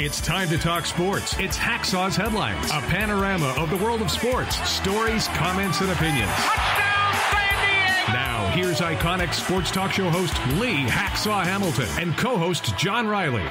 It's time to talk sports. It's Hacksaw's Headlines, a panorama of the world of sports, stories, comments, and opinions. Now, here's iconic sports talk show host Lee Hacksaw Hamilton and co host John Riley.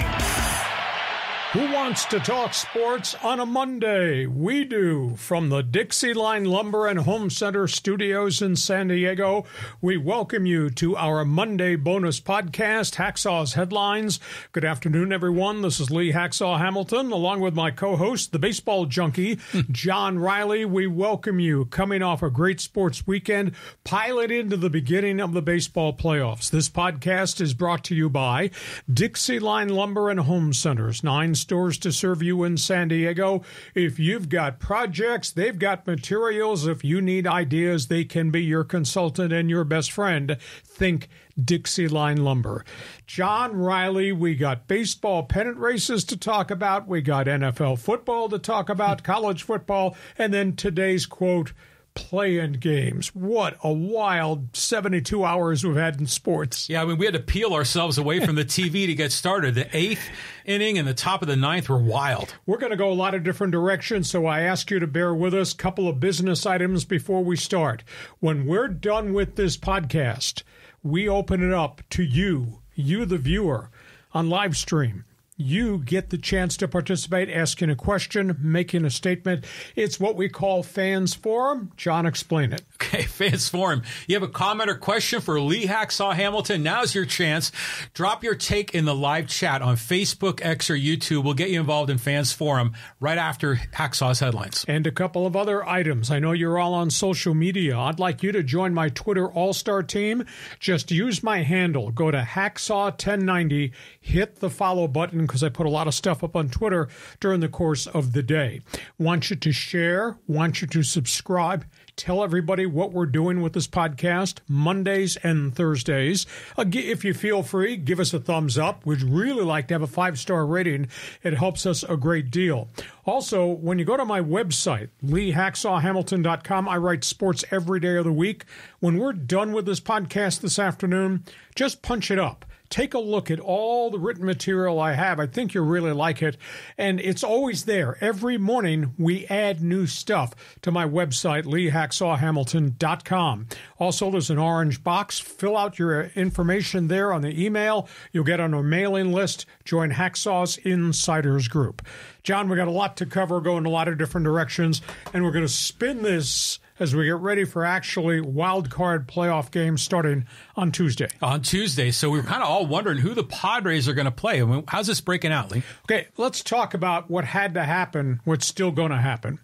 Who wants to talk sports on a Monday? We do. From the Dixieline Lumber and Home Center studios in San Diego, we welcome you to our Monday bonus podcast, Hacksaw's Headlines. Good afternoon, everyone. This is Lee Hacksaw Hamilton, along with my co host, the baseball junkie, John Riley. We welcome you coming off a great sports weekend, pilot into the beginning of the baseball playoffs. This podcast is brought to you by Dixieline Lumber and Home Centers, nine stores to serve you in San Diego. If you've got projects, they've got materials. If you need ideas, they can be your consultant and your best friend. Think Dixieline Lumber. John Riley, we got baseball pennant races to talk about. We got NFL football to talk about, college football, and then today's quote playing games. What a wild 72 hours we've had in sports. Yeah, I mean, we had to peel ourselves away from the TV to get started. The eighth inning and the top of the ninth were wild. We're going to go a lot of different directions, so I ask you to bear with us. A couple of business items before we start. When we're done with this podcast, we open it up to you, you the viewer, on live stream you get the chance to participate, asking a question, making a statement. It's what we call Fans Forum. John, explain it. Okay, Fans Forum. You have a comment or question for Lee Hacksaw Hamilton? Now's your chance. Drop your take in the live chat on Facebook, X, or YouTube. We'll get you involved in Fans Forum right after Hacksaw's headlines. And a couple of other items. I know you're all on social media. I'd like you to join my Twitter All Star team. Just use my handle. Go to Hacksaw1090, hit the follow button because I put a lot of stuff up on Twitter during the course of the day. Want you to share, want you to subscribe, tell everybody what we're doing with this podcast Mondays and Thursdays. Uh, if you feel free, give us a thumbs up. We'd really like to have a five star rating, it helps us a great deal. Also, when you go to my website, leehacksawhamilton.com, I write sports every day of the week. When we're done with this podcast this afternoon, just punch it up take a look at all the written material I have. I think you'll really like it. And it's always there. Every morning we add new stuff to my website, leehacksawhamilton.com. Also, there's an orange box. Fill out your information there on the email. You'll get on a mailing list. Join Hacksaw's Insiders Group. John, we got a lot to cover, go in a lot of different directions, and we're going to spin this as we get ready for actually wild card playoff games starting on Tuesday. On Tuesday. So we were kind of all wondering who the Padres are going to play. I mean, how's this breaking out, Lee? Okay, let's talk about what had to happen, what's still going to happen.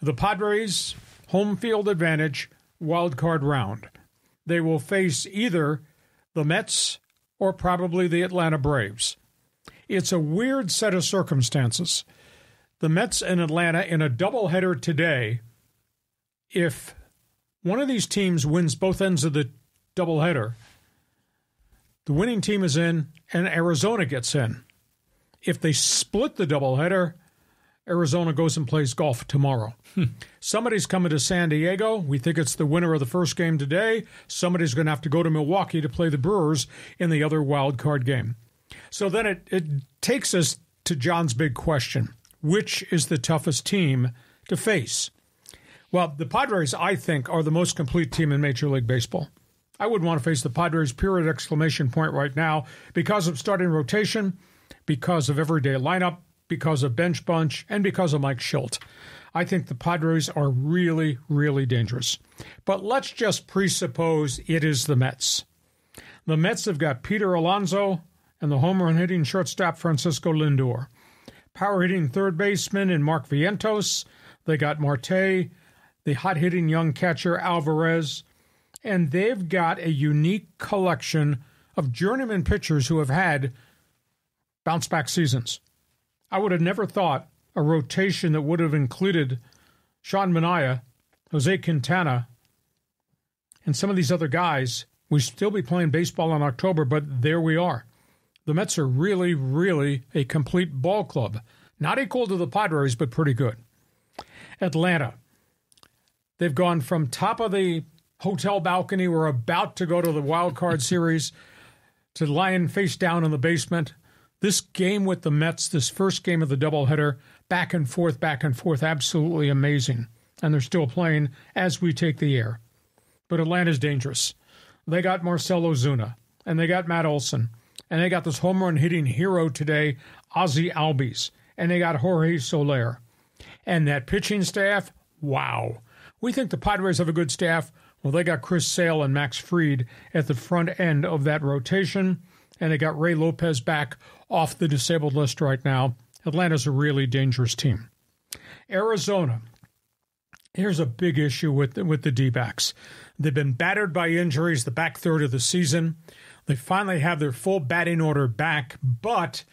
The Padres, home field advantage, wild card round. They will face either the Mets or probably the Atlanta Braves. It's a weird set of circumstances. The Mets and Atlanta in a doubleheader today if one of these teams wins both ends of the doubleheader, the winning team is in and Arizona gets in. If they split the doubleheader, Arizona goes and plays golf tomorrow. Hmm. Somebody's coming to San Diego. We think it's the winner of the first game today. Somebody's going to have to go to Milwaukee to play the Brewers in the other wild card game. So then it, it takes us to John's big question which is the toughest team to face? Well, the Padres, I think, are the most complete team in Major League Baseball. I would want to face the Padres, period, exclamation point right now, because of starting rotation, because of everyday lineup, because of bench bunch, and because of Mike Shildt. I think the Padres are really, really dangerous. But let's just presuppose it is the Mets. The Mets have got Peter Alonso and the home run hitting shortstop Francisco Lindor. Power hitting third baseman in Mark Vientos. They got Marte the hot hitting young catcher Alvarez, and they've got a unique collection of journeyman pitchers who have had bounce back seasons. I would have never thought a rotation that would have included Sean Manaea, Jose Quintana, and some of these other guys. We'd still be playing baseball in October, but there we are. The Mets are really, really a complete ball club. Not equal to the Padres, but pretty good. Atlanta. They've gone from top of the hotel balcony, we're about to go to the wild card series, to lying face down in the basement. This game with the Mets, this first game of the doubleheader, back and forth, back and forth, absolutely amazing. And they're still playing as we take the air. But Atlanta's dangerous. They got Marcell Ozuna, and they got Matt Olson, and they got this home run hitting hero today, Ozzy Albies, and they got Jorge Soler. And that pitching staff, wow. We think the Padres have a good staff. Well, they got Chris Sale and Max Fried at the front end of that rotation, and they got Ray Lopez back off the disabled list right now. Atlanta's a really dangerous team. Arizona. Here's a big issue with the, with the D-backs. They've been battered by injuries the back third of the season. They finally have their full batting order back, but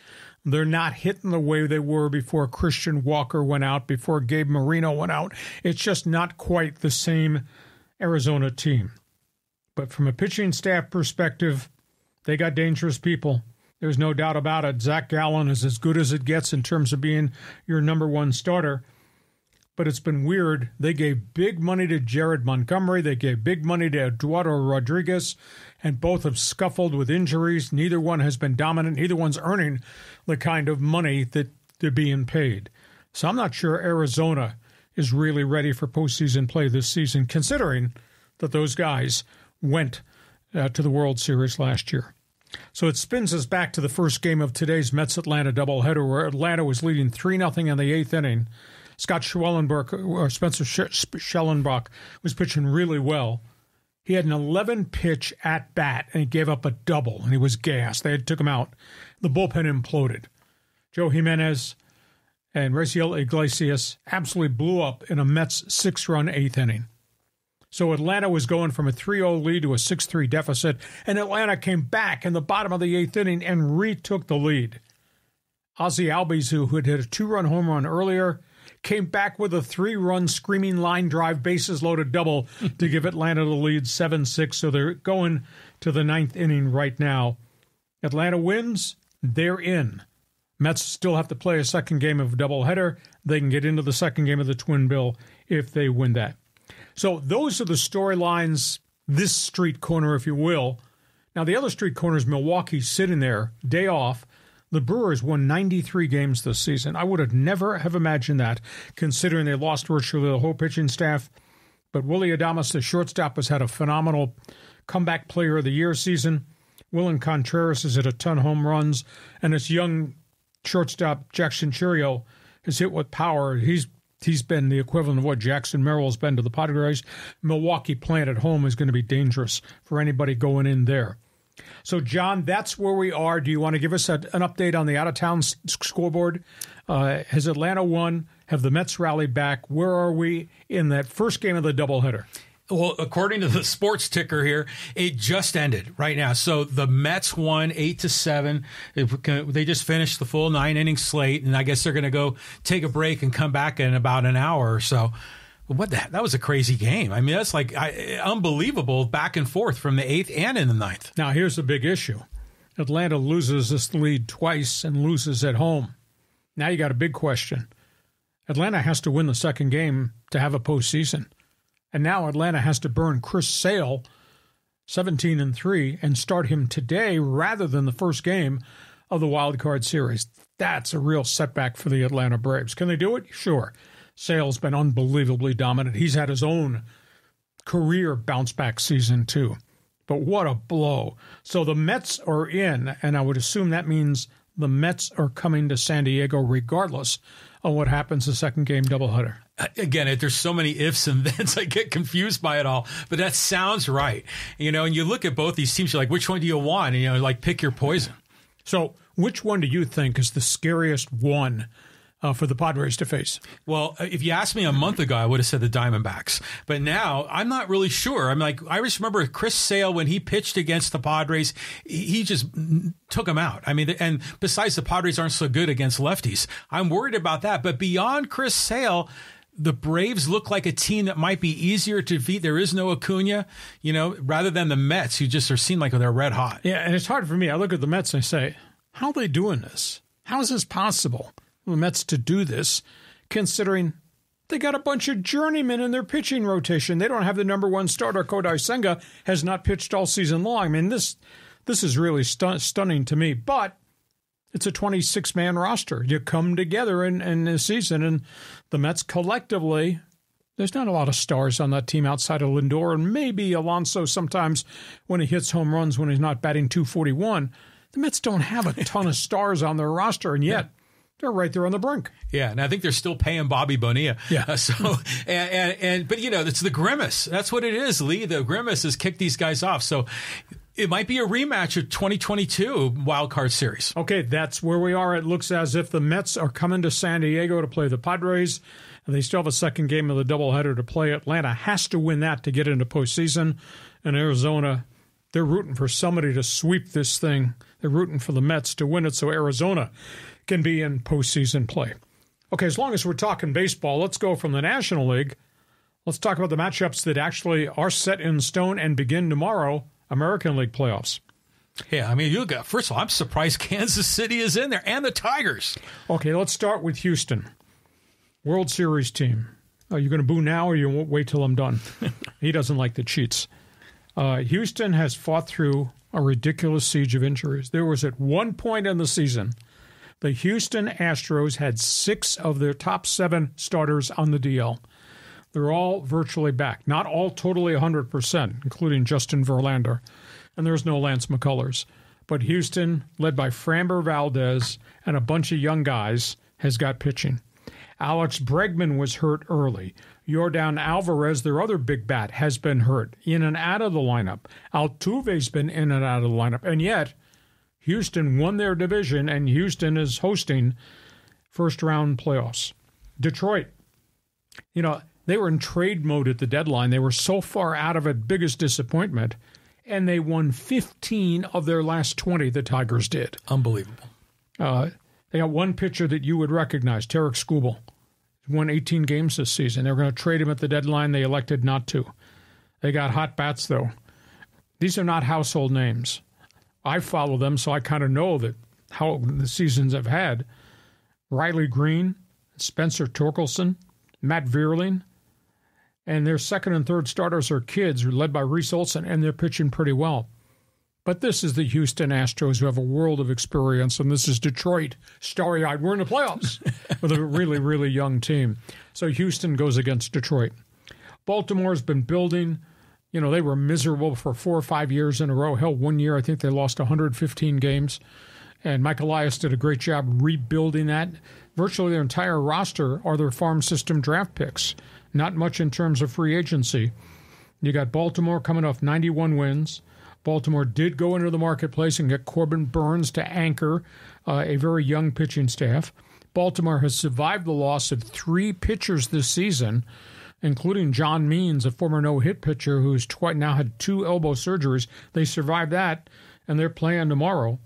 they're not hitting the way they were before Christian Walker went out, before Gabe Moreno went out. It's just not quite the same Arizona team. But from a pitching staff perspective, they got dangerous people. There's no doubt about it. Zach Gallen is as good as it gets in terms of being your number one starter. But it's been weird. They gave big money to Jared Montgomery. They gave big money to Eduardo Rodriguez, and both have scuffled with injuries. Neither one has been dominant. Neither one's earning the kind of money that they're being paid. So I'm not sure Arizona is really ready for postseason play this season, considering that those guys went uh, to the World Series last year. So it spins us back to the first game of today's Mets Atlanta doubleheader, where Atlanta was leading 3 0 in the eighth inning. Scott Schwellenbach, or Spencer Schwellenbach, was pitching really well. He had an 11 pitch at bat and he gave up a double and he was gassed. They took him out. The bullpen imploded. Joe Jimenez and Raisel Iglesias absolutely blew up in a Mets six run eighth inning. So Atlanta was going from a 3 0 lead to a 6 3 deficit, and Atlanta came back in the bottom of the eighth inning and retook the lead. Ozzy Albies, who had hit a two run home run earlier, came back with a three run screaming line drive, bases loaded double to give Atlanta the lead 7 6. So they're going to the ninth inning right now. Atlanta wins, they're in. Mets still have to play a second game of doubleheader. They can get into the second game of the Twin Bill if they win that. So those are the storylines, this street corner, if you will. Now, the other street corner is Milwaukee sitting there, day off. The Brewers won 93 games this season. I would have never have imagined that, considering they lost virtually the whole pitching staff. But Willie Adames, the shortstop, has had a phenomenal comeback player of the year season. William Contreras has hit a ton of home runs, and this young shortstop Jackson Chourio has hit with power. He's he's been the equivalent of what Jackson Merrill's been to the Padres. Milwaukee plant at home is going to be dangerous for anybody going in there. So, John, that's where we are. Do you want to give us a, an update on the out of town scoreboard? Uh, has Atlanta won? Have the Mets rallied back? Where are we in that first game of the doubleheader? Well, according to the sports ticker here, it just ended right now. So the Mets won eight to seven. They just finished the full nine inning slate, and I guess they're going to go take a break and come back in about an hour or so. What the? That was a crazy game. I mean, that's like I, unbelievable back and forth from the eighth and in the ninth. Now, here's the big issue Atlanta loses this lead twice and loses at home. Now you got a big question. Atlanta has to win the second game to have a postseason. And now Atlanta has to burn Chris Sale 17 and 3 and start him today rather than the first game of the wild card series. That's a real setback for the Atlanta Braves. Can they do it? Sure. Sale's been unbelievably dominant. He's had his own career bounce back season too. But what a blow. So the Mets are in, and I would assume that means the Mets are coming to San Diego regardless of what happens the second game doubleheader uh, again, there's so many ifs and thens. I get confused by it all, but that sounds right. You know, and you look at both these teams, you're like, which one do you want? And, you know, like pick your poison. So, which one do you think is the scariest one uh, for the Padres to face? Well, uh, if you asked me a month ago, I would have said the Diamondbacks. But now I'm not really sure. I'm like, I just remember Chris Sale when he pitched against the Padres, he just took them out. I mean, and besides, the Padres aren't so good against lefties. I'm worried about that. But beyond Chris Sale, the Braves look like a team that might be easier to defeat. There is no Acuna, you know, rather than the Mets, who just are seen like they're red hot. Yeah, and it's hard for me. I look at the Mets and I say, how are they doing this? How is this possible? The Mets to do this, considering they got a bunch of journeymen in their pitching rotation. They don't have the number one starter. Kodai Senga has not pitched all season long. I mean, this this is really stun- stunning to me. But it's a 26 man roster. You come together in, in this season, and the Mets collectively, there's not a lot of stars on that team outside of Lindor and maybe Alonso sometimes when he hits home runs when he's not batting 241. The Mets don't have a ton of stars on their roster, and yet they're right there on the brink. Yeah, and I think they're still paying Bobby Bonilla. Yeah. Uh, so and, and and but you know it's the grimace. That's what it is, Lee. The grimace has kicked these guys off. So it might be a rematch of 2022 wild card series. Okay, that's where we are. It looks as if the Mets are coming to San Diego to play the Padres. And they still have a second game of the doubleheader to play. Atlanta has to win that to get into postseason. And Arizona, they're rooting for somebody to sweep this thing. They're rooting for the Mets to win it so Arizona can be in postseason play. Okay, as long as we're talking baseball, let's go from the National League. Let's talk about the matchups that actually are set in stone and begin tomorrow American League playoffs. Yeah, I mean, you got first of all, I'm surprised Kansas City is in there and the Tigers. Okay, let's start with Houston, World Series team. Are you going to boo now, or you wait till I'm done? he doesn't like the cheats. Uh, Houston has fought through a ridiculous siege of injuries. There was at one point in the season, the Houston Astros had six of their top seven starters on the DL. They're all virtually back, not all totally 100%, including Justin Verlander. And there's no Lance McCullers. But Houston, led by Framber Valdez and a bunch of young guys, has got pitching. Alex Bregman was hurt early. Yordan Alvarez, their other big bat, has been hurt in and out of the lineup. Altuve's been in and out of the lineup. And yet, Houston won their division, and Houston is hosting first round playoffs. Detroit, you know, they were in trade mode at the deadline. They were so far out of it, biggest disappointment. And they won 15 of their last 20, the Tigers did. Unbelievable. Uh, they got one pitcher that you would recognize, Tarik Skubal. Won 18 games this season. They were going to trade him at the deadline. They elected not to. They got hot bats, though. These are not household names. I follow them, so I kind of know that how the seasons have had. Riley Greene, Spencer Torkelson, Matt Vierling, and their second and third starters are kids, led by Reese Olson, and they're pitching pretty well. But this is the Houston Astros who have a world of experience, and this is Detroit, starry eyed. We're in the playoffs with a really, really young team. So Houston goes against Detroit. Baltimore's been building. You know, they were miserable for four or five years in a row. Hell, one year I think they lost 115 games. And Mike Elias did a great job rebuilding that. Virtually their entire roster are their farm system draft picks not much in terms of free agency. You got Baltimore coming off 91 wins. Baltimore did go into the marketplace and get Corbin Burnes to anchor uh, a very young pitching staff. Baltimore has survived the loss of three pitchers this season, including John Means, a former no hit pitcher who's twi- now had two elbow surgeries. They survived that, and they're playing tomorrow.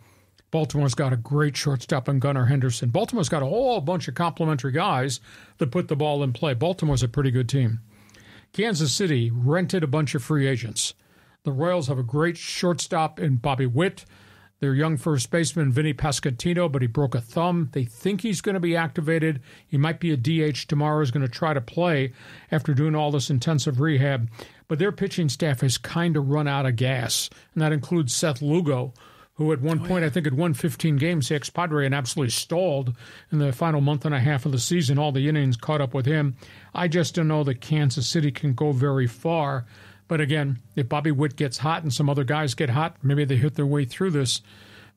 Baltimore's got a great shortstop in Gunnar Henderson. Baltimore's got a whole bunch of complimentary guys that put the ball in play. Baltimore's a pretty good team. Kansas City rented a bunch of free agents. The Royals have a great shortstop in Bobby Witt. Their young first baseman, Vinny Pasquantino, but he broke a thumb. They think he's going to be activated. He might be a DH tomorrow, He's going to try to play after doing all this intensive rehab. But their pitching staff has kind of run out of gas, and that includes Seth Lugo, who at one oh, point yeah. I think had won 15 games, the ex-Padre, and absolutely stalled in the final month and a half of the season. All the innings caught up with him. I just don't know that Kansas City can go very far. But again, if Bobby Witt gets hot and some other guys get hot, maybe they hit their way through this.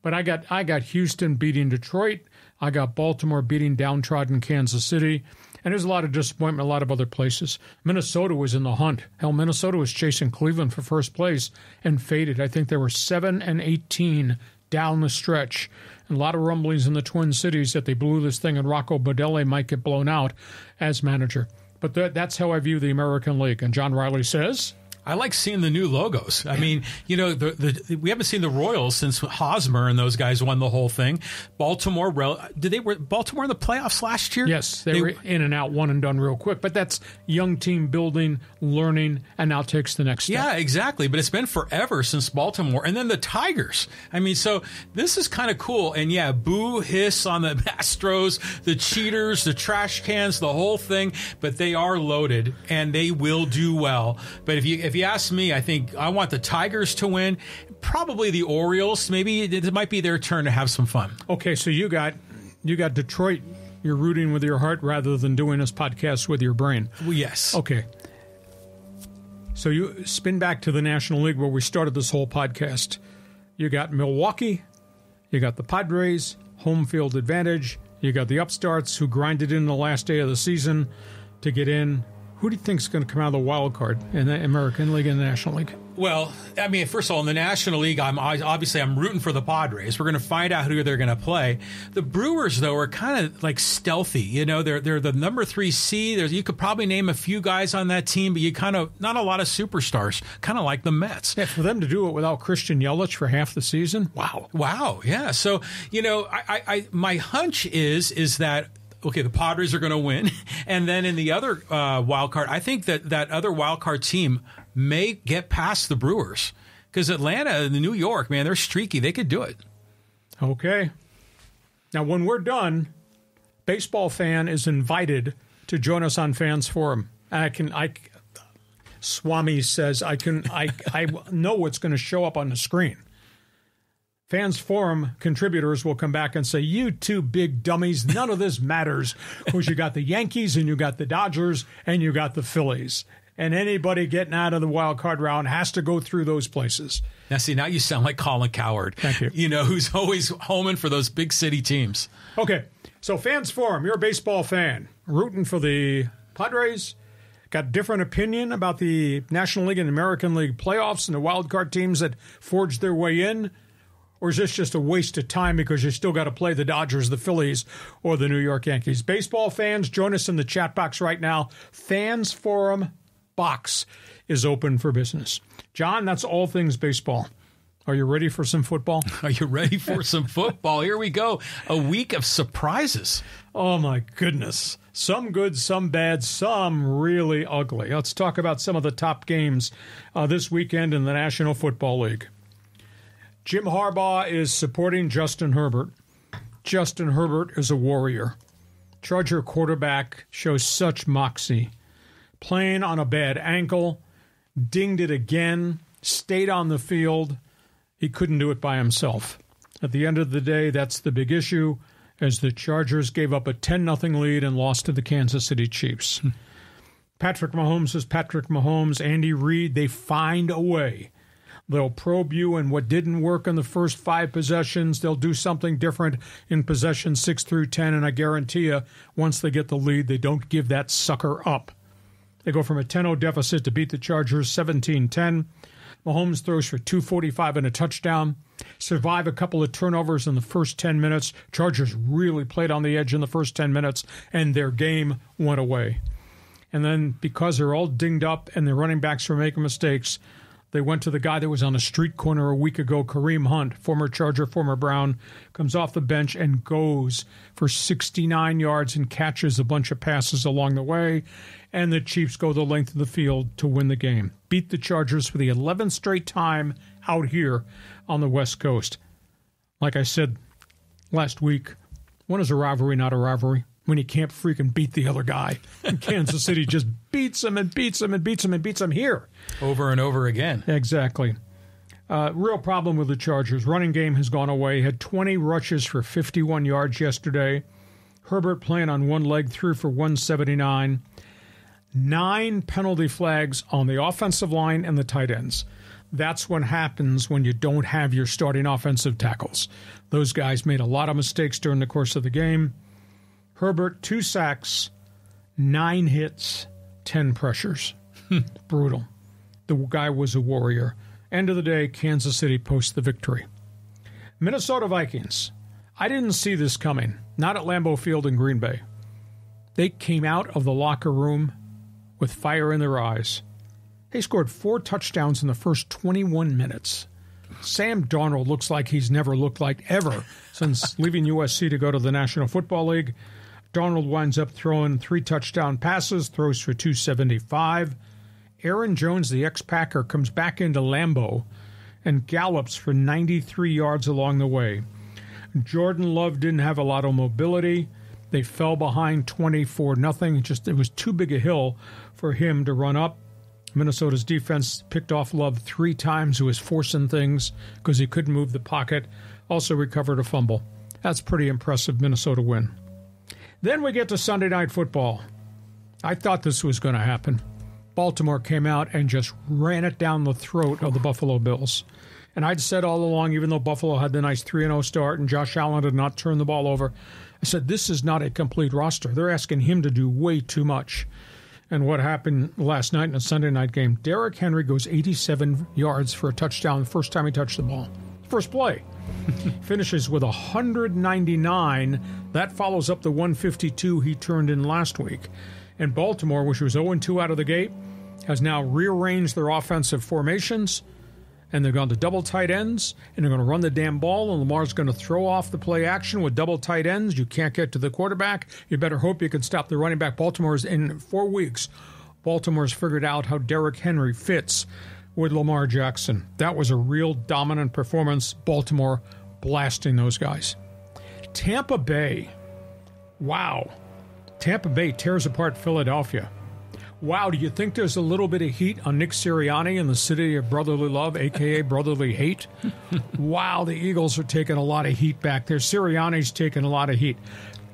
But I got I got Houston beating Detroit. I got Baltimore beating downtrodden Kansas City. And there's a lot of disappointment a lot of other places. Minnesota was in the hunt. Hell, Minnesota was chasing Cleveland for first place and faded. I think they were 7 and 18 down the stretch. And a lot of rumblings in the Twin Cities that they blew this thing and Rocco Baldelli might get blown out as manager. But th- that's how I view the American League. And John Riley says. I like seeing the new logos. I mean, you know, the, the, we haven't seen the Royals since Hosmer and those guys won the whole thing. Baltimore, did they were Baltimore in the playoffs last year? Yes, they, they were in and out, one and done real quick. But that's young team building, learning, and now takes the next step. Yeah, exactly. But it's been forever since Baltimore, and then the Tigers. I mean, so this is kind of cool. And yeah, boo hiss on the Astros, the cheaters, the trash cans, the whole thing. But they are loaded, and they will do well. But if you if if you ask me, I think I want the Tigers to win. Probably the Orioles. Maybe it might be their turn to have some fun. Okay, so you got you got Detroit. You're rooting with your heart rather than doing this podcast with your brain. Well, yes. Okay. So you spin back to the National League where we started this whole podcast. You got Milwaukee, you got the Padres, home field advantage. You got the upstarts who grinded in the last day of the season to get in. Who do you think is going to come out of the wild card in the American League and the National League? Well, I mean, first of all, in the National League, I'm obviously I'm rooting for the Padres. We're going to find out who they're going to play. The Brewers, though, are kind of like stealthy. You know, they're they're the number three seed. There's, you could probably name a few guys on that team, but you kind of not a lot of superstars. Kind of like the Mets. Yeah, for them to do it without Christian Yelich for half the season, wow, wow, yeah. So you know, I, I, I my hunch is is that okay, the Padres are going to win, and then in the other uh, wild card, I think that that other wild card team may get past the Brewers because Atlanta and New York, man, they're streaky. They could do it. Okay. Now, when we're done, baseball fan is invited to join us on Fans Forum. I can, I, Swami says I can, I, I know what's going to show up on the screen. Fans Forum contributors will come back and say, You two big dummies, none of this matters because you got the Yankees and you got the Dodgers and you got the Phillies and anybody getting out of the wild card round has to go through those places. Now, see, now you sound like Colin Cowherd. Thank you. You know, who's always homing for those big city teams. Okay, so fans forum, you're a baseball fan, rooting for the Padres. Got different opinion about the National League and American League playoffs and the wild card teams that forged their way in. Or is this just a waste of time because you still got to play the Dodgers, the Phillies, or the New York Yankees? Baseball fans, join us in the chat box right now. Fans Forum box is open for business. John, that's all things baseball. Are you ready for some football? Are you ready for some football? Here we go. A week of surprises. Oh, my goodness. Some good, some bad, some really ugly. Let's talk about some of the top games uh, this weekend in the National Football League. Jim Harbaugh is supporting Justin Herbert. Justin Herbert is a warrior. Charger quarterback shows such moxie playing on a bad ankle, dinged it again, stayed on the field. He couldn't do it by himself. At the end of the day, that's the big issue as the Chargers gave up a 10 0 lead and lost to the Kansas City Chiefs. Hmm. Patrick Mahomes is Patrick Mahomes. Andy Reid, they find a way. They'll probe you and what didn't work in the first five possessions. They'll do something different in possession six through 10. And I guarantee you, once they get the lead, they don't give that sucker up. They go from a 10 0 deficit to beat the Chargers 17 10. Mahomes throws for 245 and a touchdown. Survive a couple of turnovers in the first 10 minutes. Chargers really played on the edge in the first 10 minutes, and their game went away. And then because they're all dinged up and their running backs were making mistakes, they went to the guy that was on a street corner a week ago, Kareem Hunt, former Charger, former Brown, comes off the bench and goes for 69 yards and catches a bunch of passes along the way. And the Chiefs go the length of the field to win the game. Beat the Chargers for the 11th straight time out here on the West Coast. Like I said last week, when is a rivalry not a rivalry? When you can't freaking beat the other guy. And Kansas City just beats him and beats him and beats him and beats him here. Over and over again. Exactly. Uh, real problem with the Chargers. Running game has gone away. Had 20 rushes for 51 yards yesterday. Herbert playing on one leg, threw for 179. Nine penalty flags on the offensive line and the tight ends. That's what happens when you don't have your starting offensive tackles. Those guys made a lot of mistakes during the course of the game. Herbert, two sacks, nine hits, 10 pressures. Brutal. The guy was a warrior. End of the day, Kansas City posts the victory. Minnesota Vikings. I didn't see this coming. Not at Lambeau Field in Green Bay. They came out of the locker room with fire in their eyes. They scored four touchdowns in the first 21 minutes. Sam Darnold looks like he's never looked like ever since leaving USC to go to the National Football League. Darnold winds up throwing three touchdown passes, throws for 275. Aaron Jones, the ex Packer, comes back into Lambeau and gallops for 93 yards along the way. Jordan Love didn't have a lot of mobility. They fell behind 24 nothing. Just it was too big a hill for him to run up. Minnesota's defense picked off Love three times, who was forcing things because he couldn't move the pocket. Also recovered a fumble. That's pretty impressive Minnesota win. Then we get to Sunday night football. I thought this was going to happen. Baltimore came out and just ran it down the throat of the Buffalo Bills. And I'd said all along, even though Buffalo had the nice 3 0 start and Josh Allen did not turn the ball over, I said, this is not a complete roster. They're asking him to do way too much. And what happened last night in a Sunday night game, Derrick Henry goes 87 yards for a touchdown the first time he touched the ball. First play. Finishes with 199. That follows up the 152 he turned in last week. And Baltimore, which was 0 2 out of the gate, has now rearranged their offensive formations and they're going to double tight ends and they're going to run the damn ball and Lamar's going to throw off the play action with double tight ends. You can't get to the quarterback. You better hope you can stop the running back. Baltimore's in four weeks. Baltimore's figured out how Derrick Henry fits with Lamar Jackson. That was a real dominant performance. Baltimore blasting those guys. Tampa Bay. Wow. Tampa Bay tears apart Philadelphia. Wow, do you think there's a little bit of heat on Nick Sirianni in the city of brotherly love, aka brotherly hate? wow, the Eagles are taking a lot of heat back there. Sirianni's taking a lot of heat.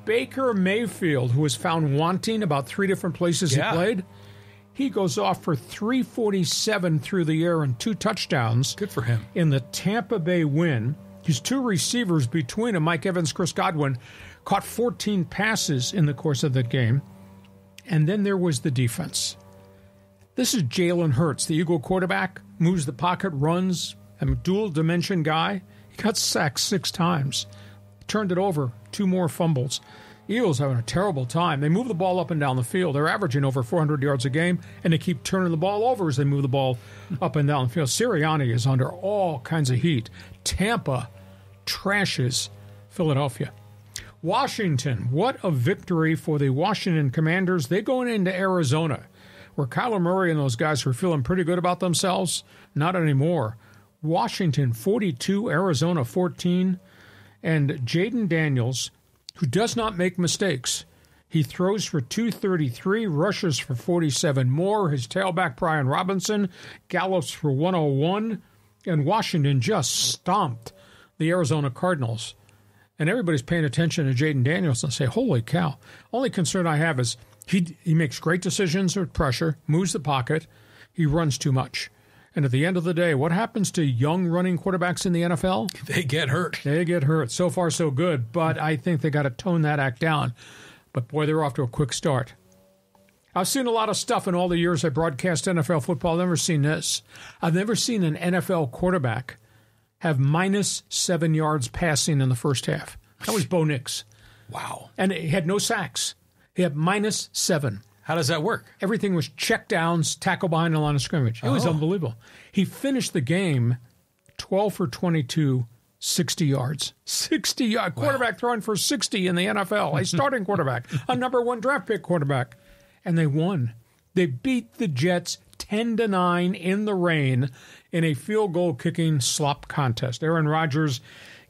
Baker Mayfield, who was found wanting about three different places Yeah. he played, he goes off for 347 through the air and two touchdowns Good for him. in the Tampa Bay win. His two receivers between him, Mike Evans, Chris Godwin, caught 14 passes in the course of that game. And then there was the defense. This is Jalen Hurts, the Eagle quarterback, moves the pocket, runs, a dual dimension guy. He got sacked six times, turned it over, two more fumbles. Eagles having a terrible time. They move the ball up and down the field. They're averaging over 400 yards a game, and they keep turning the ball over as they move the ball up and down the field. Sirianni is under all kinds of heat. Tampa trashes Philadelphia. Washington, what a victory for the Washington Commanders. They're going into Arizona, where Kyler Murray and those guys were feeling pretty good about themselves. Not anymore. Washington 42, Arizona 14, and Jayden Daniels, who does not make mistakes. He throws for 233, rushes for 47 more. His tailback, Brian Robinson, gallops for 101, and Washington just stomped the Arizona Cardinals and everybody's paying attention to Jayden Daniels and say, "Holy cow!" Only concern I have is he he makes great decisions with pressure, moves the pocket, he runs too much, and at the end of the day, what happens to young running quarterbacks in the NFL? They get hurt. They get hurt. So far, so good, but I think they got to tone that act down. But boy, they're off to a quick start. I've seen a lot of stuff in all the years I broadcast NFL football. I've never seen this. I've never seen an NFL quarterback have minus seven yards passing in the first half. That was Bo Nix. Wow. And he had no sacks. He had minus seven. How does that work? Everything was check downs, tackle behind the line of scrimmage. It was Oh. unbelievable. He finished the game 12 for 22, 60 yards. 60 yard quarterback throwing for 60 in the NFL, a starting quarterback, a number one draft pick quarterback. And they won. They beat the Jets 10 to 9 in the rain in a field goal kicking slop contest. Aaron Rodgers,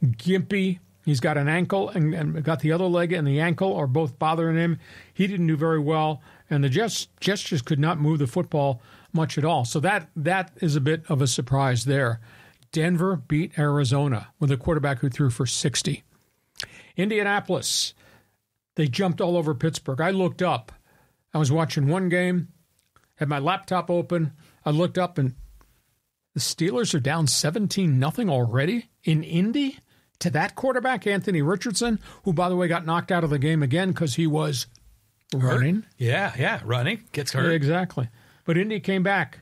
gimpy. He's got an ankle and, and got the other leg and the ankle are both bothering him. He didn't do very well, and the just could not move the football much at all. So that that is a bit of a surprise there. Denver beat Arizona with a quarterback who threw for 60. Indianapolis, they jumped all over Pittsburgh. I looked up. I was watching one game, had my laptop open. I looked up and the Steelers are down 17 nothing already in Indy to that quarterback, Anthony Richardson, who, by the way, got knocked out of the game again because he was running. Yeah, yeah. Running gets hurt. Exactly. But Indy came back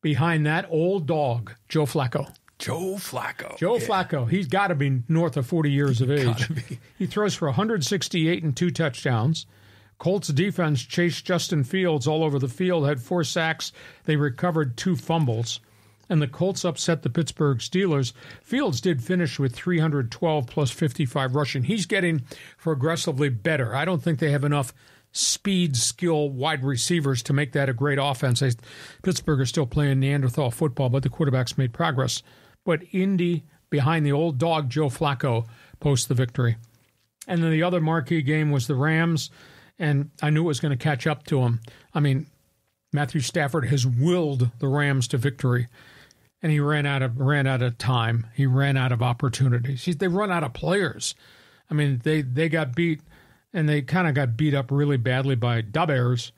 behind that old dog, Joe Flacco. Joe Flacco. Joe Yeah. Flacco, he's got to be north of 40 years of age. He throws for 168 and two touchdowns. Colts defense chased Justin Fields all over the field, had four sacks. They recovered two fumbles. And the Colts upset the Pittsburgh Steelers. Fields did finish with 312 plus 55 rushing. He's getting progressively better. I don't think they have enough speed, skill, wide receivers to make that a great offense. Pittsburgh is still playing Neanderthal football, but the quarterbacks made progress. But Indy, behind the old dog Joe Flacco, posts the victory. And then the other marquee game was the Rams, and I knew it was going to catch up to them. I mean, Matthew Stafford has willed the Rams to victory, and he ran out of ran out of time. He ran out of opportunities. He, they run out of players. I mean, they they got beat, and they kind of got beat up really badly by Bears.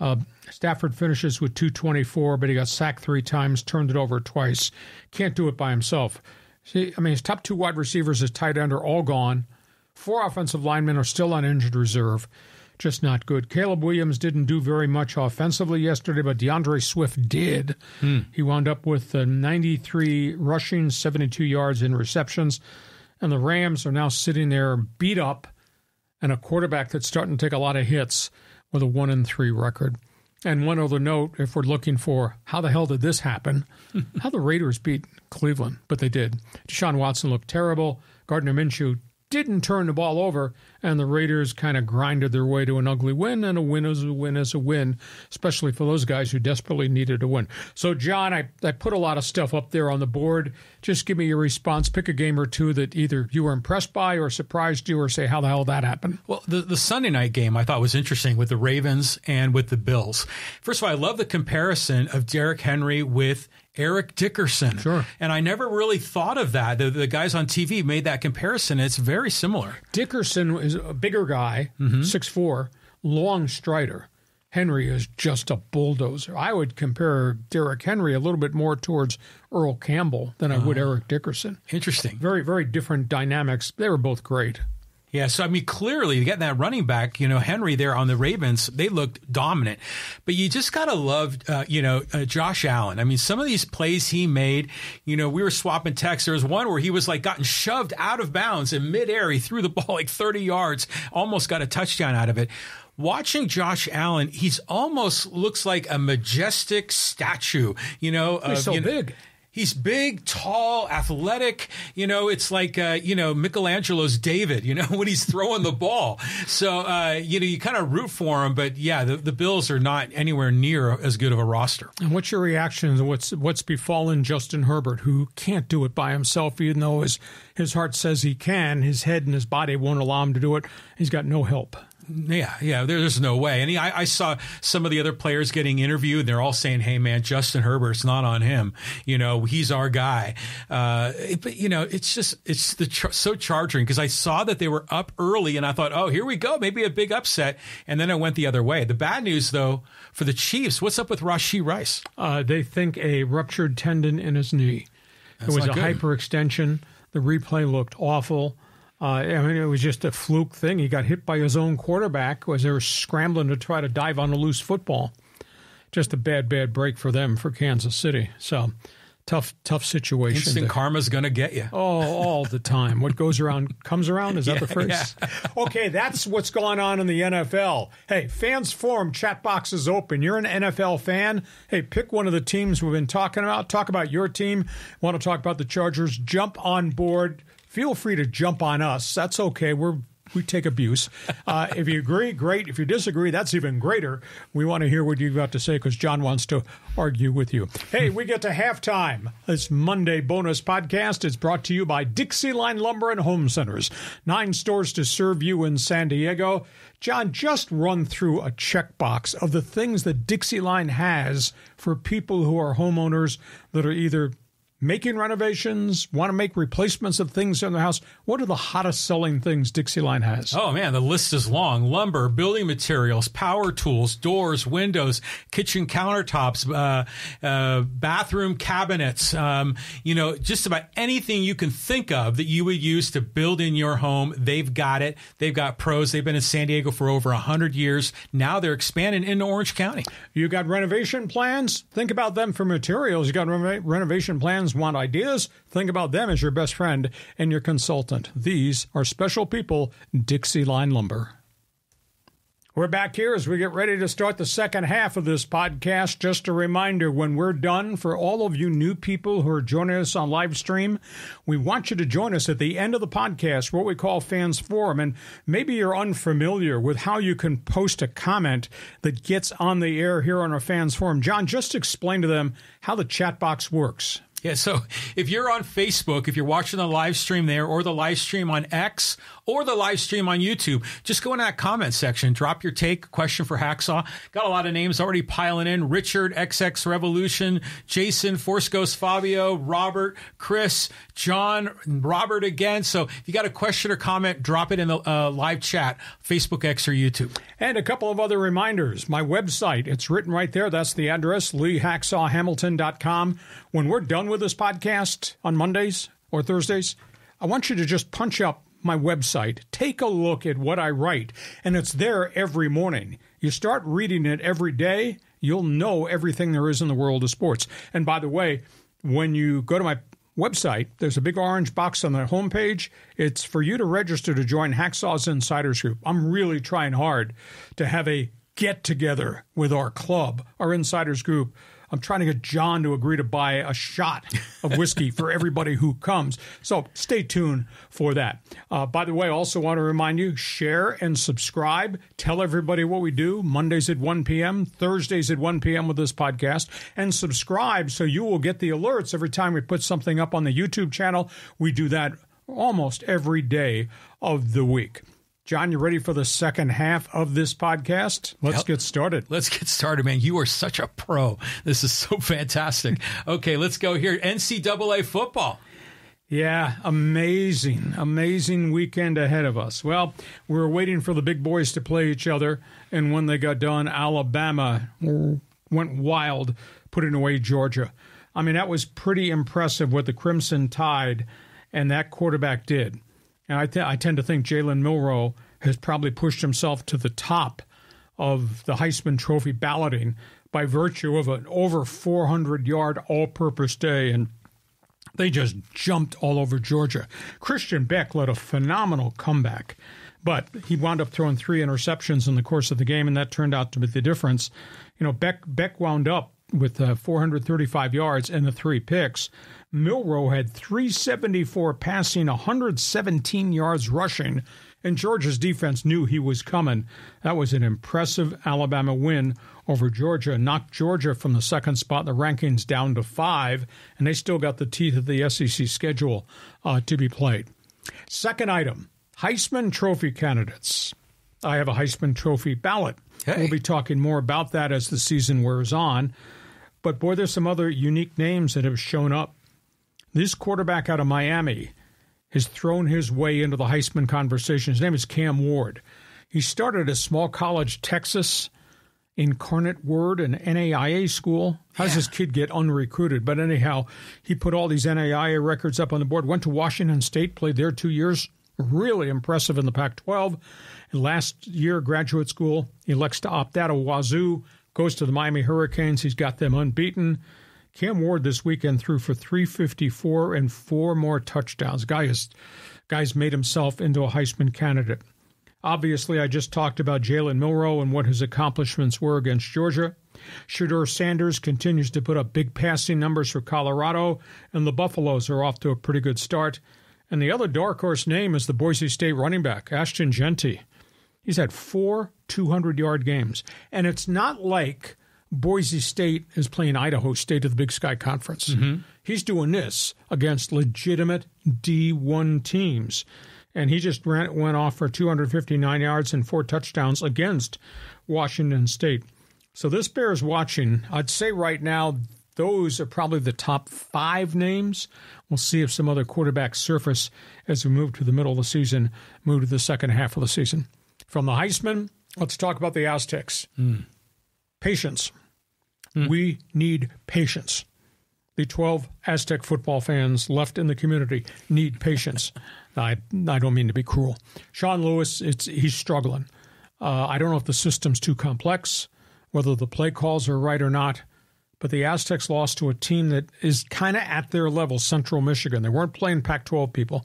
Uh, Stafford finishes with 224, but he got sacked three times, turned it over twice. Can't do it by himself. See, I mean, his top two wide receivers, his tight end, are all gone. Four offensive linemen are still on injured reserve. Just not good. Caleb Williams didn't do very much offensively yesterday, but D'Andre Swift did. Hmm. He wound up with uh, 93 rushing, 72 yards in receptions. And the Rams are now sitting there beat up and a quarterback that's starting to take a lot of hits with a one and three record. And one other note, if we're looking for how the hell did this happen, how the Raiders beat Cleveland, but they did. Deshaun Watson looked terrible. Gardner Minshew didn't turn the ball over, and the Raiders kind of grinded their way to an ugly win, and a win is a win is a win, especially for those guys who desperately needed a win. So, John, I, I put a lot of stuff up there on the board. Just give me your response. Pick a game or two that either you were impressed by or surprised you, or say, how the hell that happened? Well, the, the Sunday night game I thought was interesting with the Ravens and with the Bills. First of all, I love the comparison of Derrick Henry with Eric Dickerson. Sure. And I never really thought of that. The, the guys on TV made that comparison. It's very similar. Dickerson is a bigger guy, mm-hmm. 6'4, long strider. Henry is just a bulldozer. I would compare Derrick Henry a little bit more towards Earl Campbell than I would uh-huh. Eric Dickerson. Interesting. Very, very different dynamics. They were both great. Yeah, so I mean, clearly, getting that running back, you know, Henry there on the Ravens, they looked dominant. But you just gotta love, uh, you know, uh, Josh Allen. I mean, some of these plays he made, you know, we were swapping texts. There was one where he was like gotten shoved out of bounds in midair. He threw the ball like 30 yards, almost got a touchdown out of it watching Josh Allen, he's almost looks like a majestic statue. You know, he's so you know, big. He's big, tall, athletic. You know, it's like uh, you know Michelangelo's David. You know when he's throwing the ball. So uh, you know you kind of root for him, but yeah, the, the Bills are not anywhere near as good of a roster. And what's your reaction to what's what's befallen Justin Herbert, who can't do it by himself, even though his his heart says he can. His head and his body won't allow him to do it. He's got no help. Yeah, yeah, there, there's no way. And he, I, I, saw some of the other players getting interviewed, and they're all saying, "Hey, man, Justin Herbert's not on him. You know, he's our guy." Uh, but you know, it's just it's the so charging because I saw that they were up early, and I thought, "Oh, here we go, maybe a big upset," and then it went the other way. The bad news, though, for the Chiefs, what's up with Rashee Rice? Uh, they think a ruptured tendon in his knee. That's it was a good. hyperextension. The replay looked awful. Uh, I mean, it was just a fluke thing. He got hit by his own quarterback as they were scrambling to try to dive on a loose football. Just a bad, bad break for them for Kansas City. So tough, tough situation. Instant to, karma's going to get you. Oh, all the time. What goes around comes around. Is that yeah, the phrase? Yeah. okay, that's what's going on in the NFL. Hey, fans forum chat box is open. You're an NFL fan. Hey, pick one of the teams we've been talking about. Talk about your team. Want to talk about the Chargers? Jump on board feel free to jump on us. That's okay. We're we take abuse. Uh, if you agree, great. If you disagree, that's even greater. We want to hear what you've got to say because John wants to argue with you. Hey, we get to halftime. This Monday bonus podcast is brought to you by Dixieline Lumber and Home Centers. Nine stores to serve you in San Diego. John, just run through a checkbox of the things that Dixieline has for people who are homeowners that are either making renovations, want to make replacements of things in the house. What are the hottest selling things Dixieline has? Oh man, the list is long. Lumber, building materials, power tools, doors, windows, kitchen countertops, uh, uh, bathroom cabinets. Um, you know, just about anything you can think of that you would use to build in your home. They've got it. They've got pros. They've been in San Diego for over a hundred years. Now they're expanding into Orange County. You got renovation plans? Think about them for materials. You got re- renovation plans want ideas? Think about them as your best friend and your consultant. These are special people, Dixieline Lumber. We're back here as we get ready to start the second half of this podcast. Just a reminder when we're done, for all of you new people who are joining us on live stream, we want you to join us at the end of the podcast, what we call Fans Forum. And maybe you're unfamiliar with how you can post a comment that gets on the air here on our Fans Forum. John, just explain to them how the chat box works. Yeah, so if you're on Facebook, if you're watching the live stream there or the live stream on X or the live stream on YouTube, just go in that comment section, drop your take, question for Hacksaw. Got a lot of names already piling in. Richard, XX Revolution, Jason, Force Ghost Fabio, Robert, Chris, John, Robert again. So if you got a question or comment, drop it in the uh, live chat, Facebook, X, or YouTube. And a couple of other reminders. My website, it's written right there. That's the address, leehacksawhamilton.com. When we're done with this podcast on Mondays or Thursdays, I want you to just punch up my website, take a look at what I write, and it's there every morning. You start reading it every day, you'll know everything there is in the world of sports. And by the way, when you go to my website, there's a big orange box on the homepage. It's for you to register to join Hacksaw's Insiders Group. I'm really trying hard to have a get together with our club, our Insiders Group I'm trying to get John to agree to buy a shot of whiskey for everybody who comes. So stay tuned for that. Uh, by the way, I also want to remind you share and subscribe. Tell everybody what we do Mondays at 1 p.m., Thursdays at 1 p.m. with this podcast, and subscribe so you will get the alerts every time we put something up on the YouTube channel. We do that almost every day of the week. John, you ready for the second half of this podcast? Let's get started. Let's get started, man. You are such a pro. This is so fantastic. okay, let's go here. NCAA football. Yeah, amazing, amazing weekend ahead of us. Well, we are waiting for the big boys to play each other, and when they got done, Alabama went wild, putting away Georgia. I mean, that was pretty impressive what the Crimson Tide and that quarterback did. And I, th- I tend to think Jalen Milroe has probably pushed himself to the top of the Heisman Trophy balloting by virtue of an over 400 yard all purpose day. And they just jumped all over Georgia. Christian Beck led a phenomenal comeback, but he wound up throwing three interceptions in the course of the game, and that turned out to be the difference. You know, Beck, Beck wound up with uh, 435 yards and the three picks. Milroe had 374 passing, 117 yards rushing, and Georgia's defense knew he was coming. That was an impressive Alabama win over Georgia, knocked Georgia from the second spot in the rankings down to five, and they still got the teeth of the SEC schedule uh, to be played. Second item Heisman Trophy candidates. I have a Heisman Trophy ballot. Hey. We'll be talking more about that as the season wears on. But boy, there's some other unique names that have shown up. This quarterback out of Miami has thrown his way into the Heisman conversation. His name is Cam Ward. He started at small college Texas incarnate word an NAIA school. How does this kid get unrecruited? But anyhow, he put all these NAIA records up on the board, went to Washington State, played there two years. Really impressive in the Pac 12. And last year, graduate school, he elects to opt out of Wazoo, goes to the Miami Hurricanes. He's got them unbeaten. Cam Ward this weekend threw for 354 and four more touchdowns. Guy guy's made himself into a Heisman candidate. Obviously, I just talked about Jalen Milroe and what his accomplishments were against Georgia. Shedeur Sanders continues to put up big passing numbers for Colorado, and the Buffaloes are off to a pretty good start. And the other dark horse name is the Boise State running back, Ashton Jeanty. He's had four 200 yard games. And it's not like Boise State is playing Idaho State of the Big Sky Conference. Mm-hmm. He's doing this against legitimate D1 teams. And he just ran, went off for 259 yards and four touchdowns against Washington State. So this bears watching. I'd say right now, those are probably the top five names. We'll see if some other quarterbacks surface as we move to the middle of the season, move to the second half of the season. From the Heisman, let's talk about the Aztecs. Mm. Patience. Mm. We need patience. The 12 Aztec football fans left in the community need patience. I, I don't mean to be cruel. Sean Lewis, it's, he's struggling. Uh, I don't know if the system's too complex, whether the play calls are right or not, but the Aztecs lost to a team that is kind of at their level, Central Michigan. They weren't playing Pac 12 people,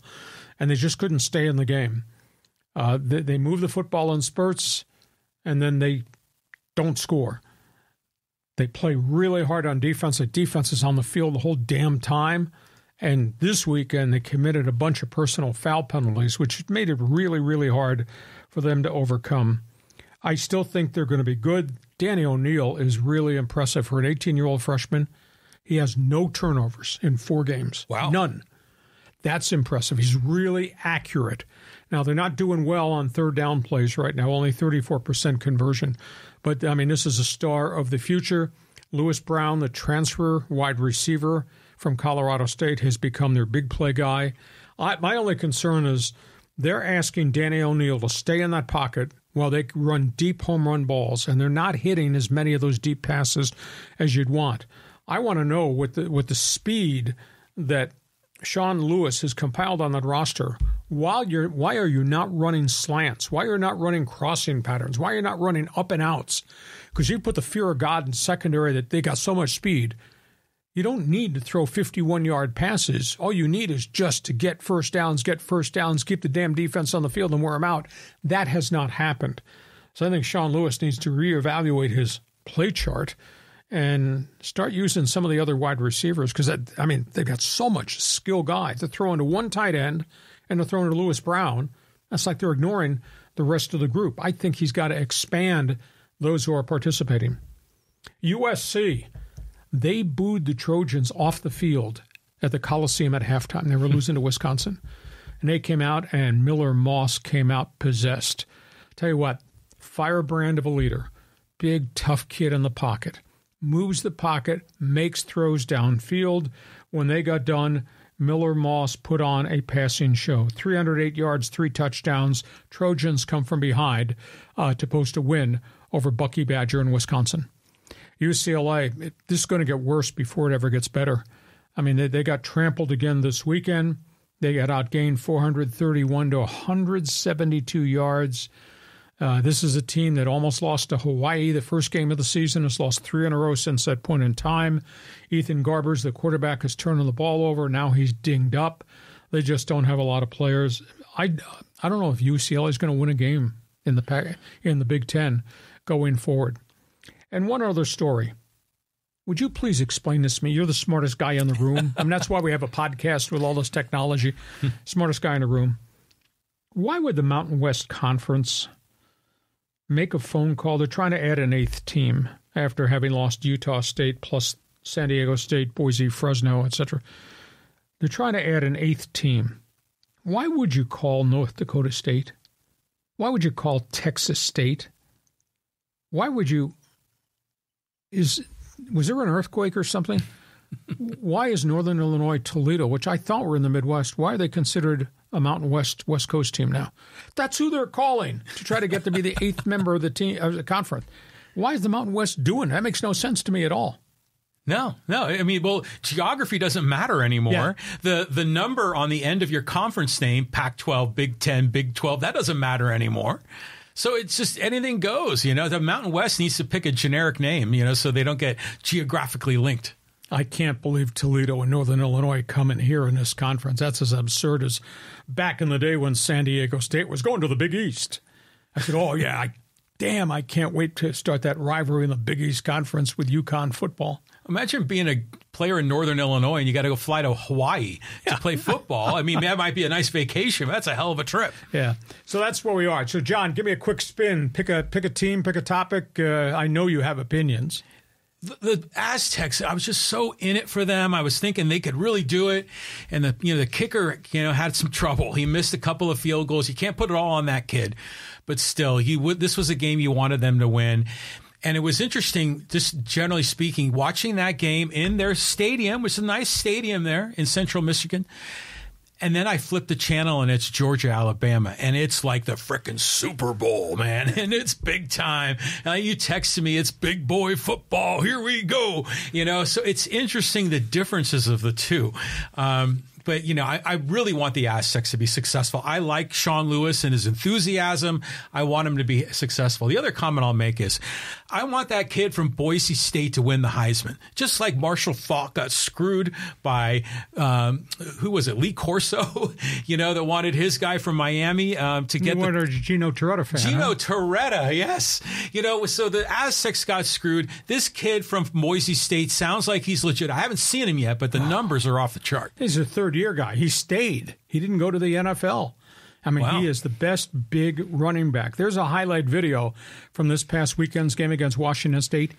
and they just couldn't stay in the game. Uh, they, they move the football in spurts, and then they don't score. They play really hard on defense. The defense is on the field the whole damn time. And this weekend, they committed a bunch of personal foul penalties, which made it really, really hard for them to overcome. I still think they're going to be good. Danny O'Neill is really impressive for an 18 year old freshman. He has no turnovers in four games. Wow. None. That's impressive. He's really accurate. Now, they're not doing well on third down plays right now, only 34% conversion. But, I mean, this is a star of the future. Lewis Brown, the transfer wide receiver from Colorado State, has become their big play guy. I, my only concern is they're asking Danny O'Neil to stay in that pocket while they run deep home run balls, and they're not hitting as many of those deep passes as you'd want. I want to know with the with the speed that Sean Lewis has compiled on that roster. While you're, why are you not running slants? Why are you not running crossing patterns? Why are you not running up and outs? Because you put the fear of God in secondary that they got so much speed. You don't need to throw 51 yard passes. All you need is just to get first downs, get first downs, keep the damn defense on the field and wear them out. That has not happened. So I think Sean Lewis needs to reevaluate his play chart and start using some of the other wide receivers because I mean they've got so much skill guys. They're throwing to one tight end and they're throwing to Lewis Brown. That's like they're ignoring the rest of the group. I think he's got to expand those who are participating. USC, they booed the Trojans off the field at the Coliseum at halftime. They were hmm. losing to Wisconsin. And they came out, and Miller Moss came out possessed. Tell you what, firebrand of a leader, big, tough kid in the pocket moves the pocket, makes throws downfield. When they got done, Miller Moss put on a passing show. 308 yards, three touchdowns. Trojans come from behind uh, to post a win over Bucky Badger in Wisconsin. UCLA, it, this is going to get worse before it ever gets better. I mean, they, they got trampled again this weekend. They got outgained 431 to 172 yards. Uh, this is a team that almost lost to Hawaii the first game of the season, has lost three in a row since that point in time. Ethan Garbers, the quarterback, is turning the ball over. Now he's dinged up. They just don't have a lot of players. I, I don't know if UCLA is going to win a game in the in the Big Ten going forward. And one other story. Would you please explain this to me? You're the smartest guy in the room. I mean, that's why we have a podcast with all this technology. smartest guy in the room. Why would the Mountain West Conference – make a phone call. They're trying to add an eighth team after having lost Utah State plus San Diego State, Boise, Fresno, etc. They're trying to add an eighth team. Why would you call North Dakota State? Why would you call Texas State? Why would you is was there an earthquake or something? why is Northern Illinois Toledo, which I thought were in the Midwest, why are they considered a Mountain West West Coast team now? That's who they're calling to try to get to be the eighth member of the team of the conference. Why is the Mountain West doing that? Makes no sense to me at all. No, no. I mean, well, geography doesn't matter anymore. Yeah. The the number on the end of your conference name, Pac-12, Big 10, Big 12, that doesn't matter anymore. So it's just anything goes, you know. The Mountain West needs to pick a generic name, you know, so they don't get geographically linked. I can't believe Toledo and Northern Illinois come in here in this conference. That's as absurd as back in the day when San Diego State was going to the Big East. I said, "Oh yeah, I, damn, I can't wait to start that rivalry in the Big East Conference with UConn football." Imagine being a player in Northern Illinois and you got to go fly to Hawaii to play football. I mean, that might be a nice vacation. That's a hell of a trip. Yeah. So that's where we are. So, John, give me a quick spin. Pick a pick a team. Pick a topic. Uh, I know you have opinions the, Aztecs, I was just so in it for them. I was thinking they could really do it, and the you know the kicker you know had some trouble. He missed a couple of field goals. You can't put it all on that kid, but still, he would. This was a game you wanted them to win. And it was interesting, just generally speaking, watching that game in their stadium, which is a nice stadium there in central Michigan. And then I flip the channel and it's Georgia, Alabama. And it's like the freaking Super Bowl, man. And it's big time. Uh, you texted me, it's big boy football. Here we go. You know, so it's interesting the differences of the two. Um, but you know, I, I, really want the Aztecs to be successful. I like Sean Lewis and his enthusiasm. I want him to be successful. The other comment I'll make is, I want that kid from Boise State to win the Heisman, just like Marshall Faulk got screwed by um, who was it, Lee Corso, you know, that wanted his guy from Miami um, to get you the Gino Torretta fan. Gino huh? Torretta, yes, you know, so the Aztecs got screwed. This kid from Boise State sounds like he's legit. I haven't seen him yet, but the wow. numbers are off the chart. He's a third year guy. He stayed. He didn't go to the NFL. I mean, wow. he is the best big running back. There's a highlight video from this past weekend's game against Washington State.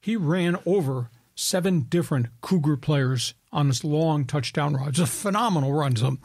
He ran over seven different Cougar players on this long touchdown run. It's a phenomenal run. So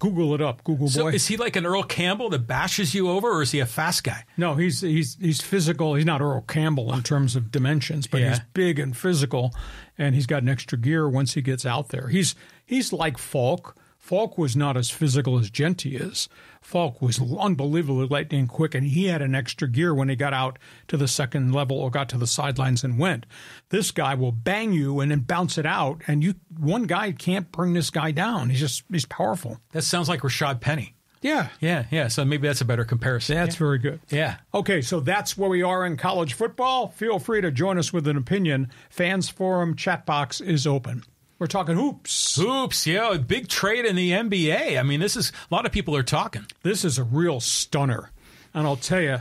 Google it up, Google So boy. is he like an Earl Campbell that bashes you over, or is he a fast guy? no, he's he's he's physical. He's not Earl Campbell in terms of dimensions, but Yeah. he's big and physical, and he's got an extra gear once he gets out there. He's he's like Faulk. Faulk was not as physical as Jeanty is. Faulk was unbelievably lightning quick, and he had an extra gear when he got out to the second level or got to the sidelines and went. This guy will bang you and then bounce it out, and you one guy can't bring this guy down. He's just he's powerful. That sounds like Rashad Penny. Yeah, Yeah, yeah. So maybe that's a better comparison. that's very good. yeah. Okay, so that's where we are in college football. Feel free to join us with an opinion. Fans Forum chat box is open. We're talking hoops. Oops, yeah, big trade in the NBA. I mean, this is a lot of people are talking. This is a real stunner. And I'll tell you,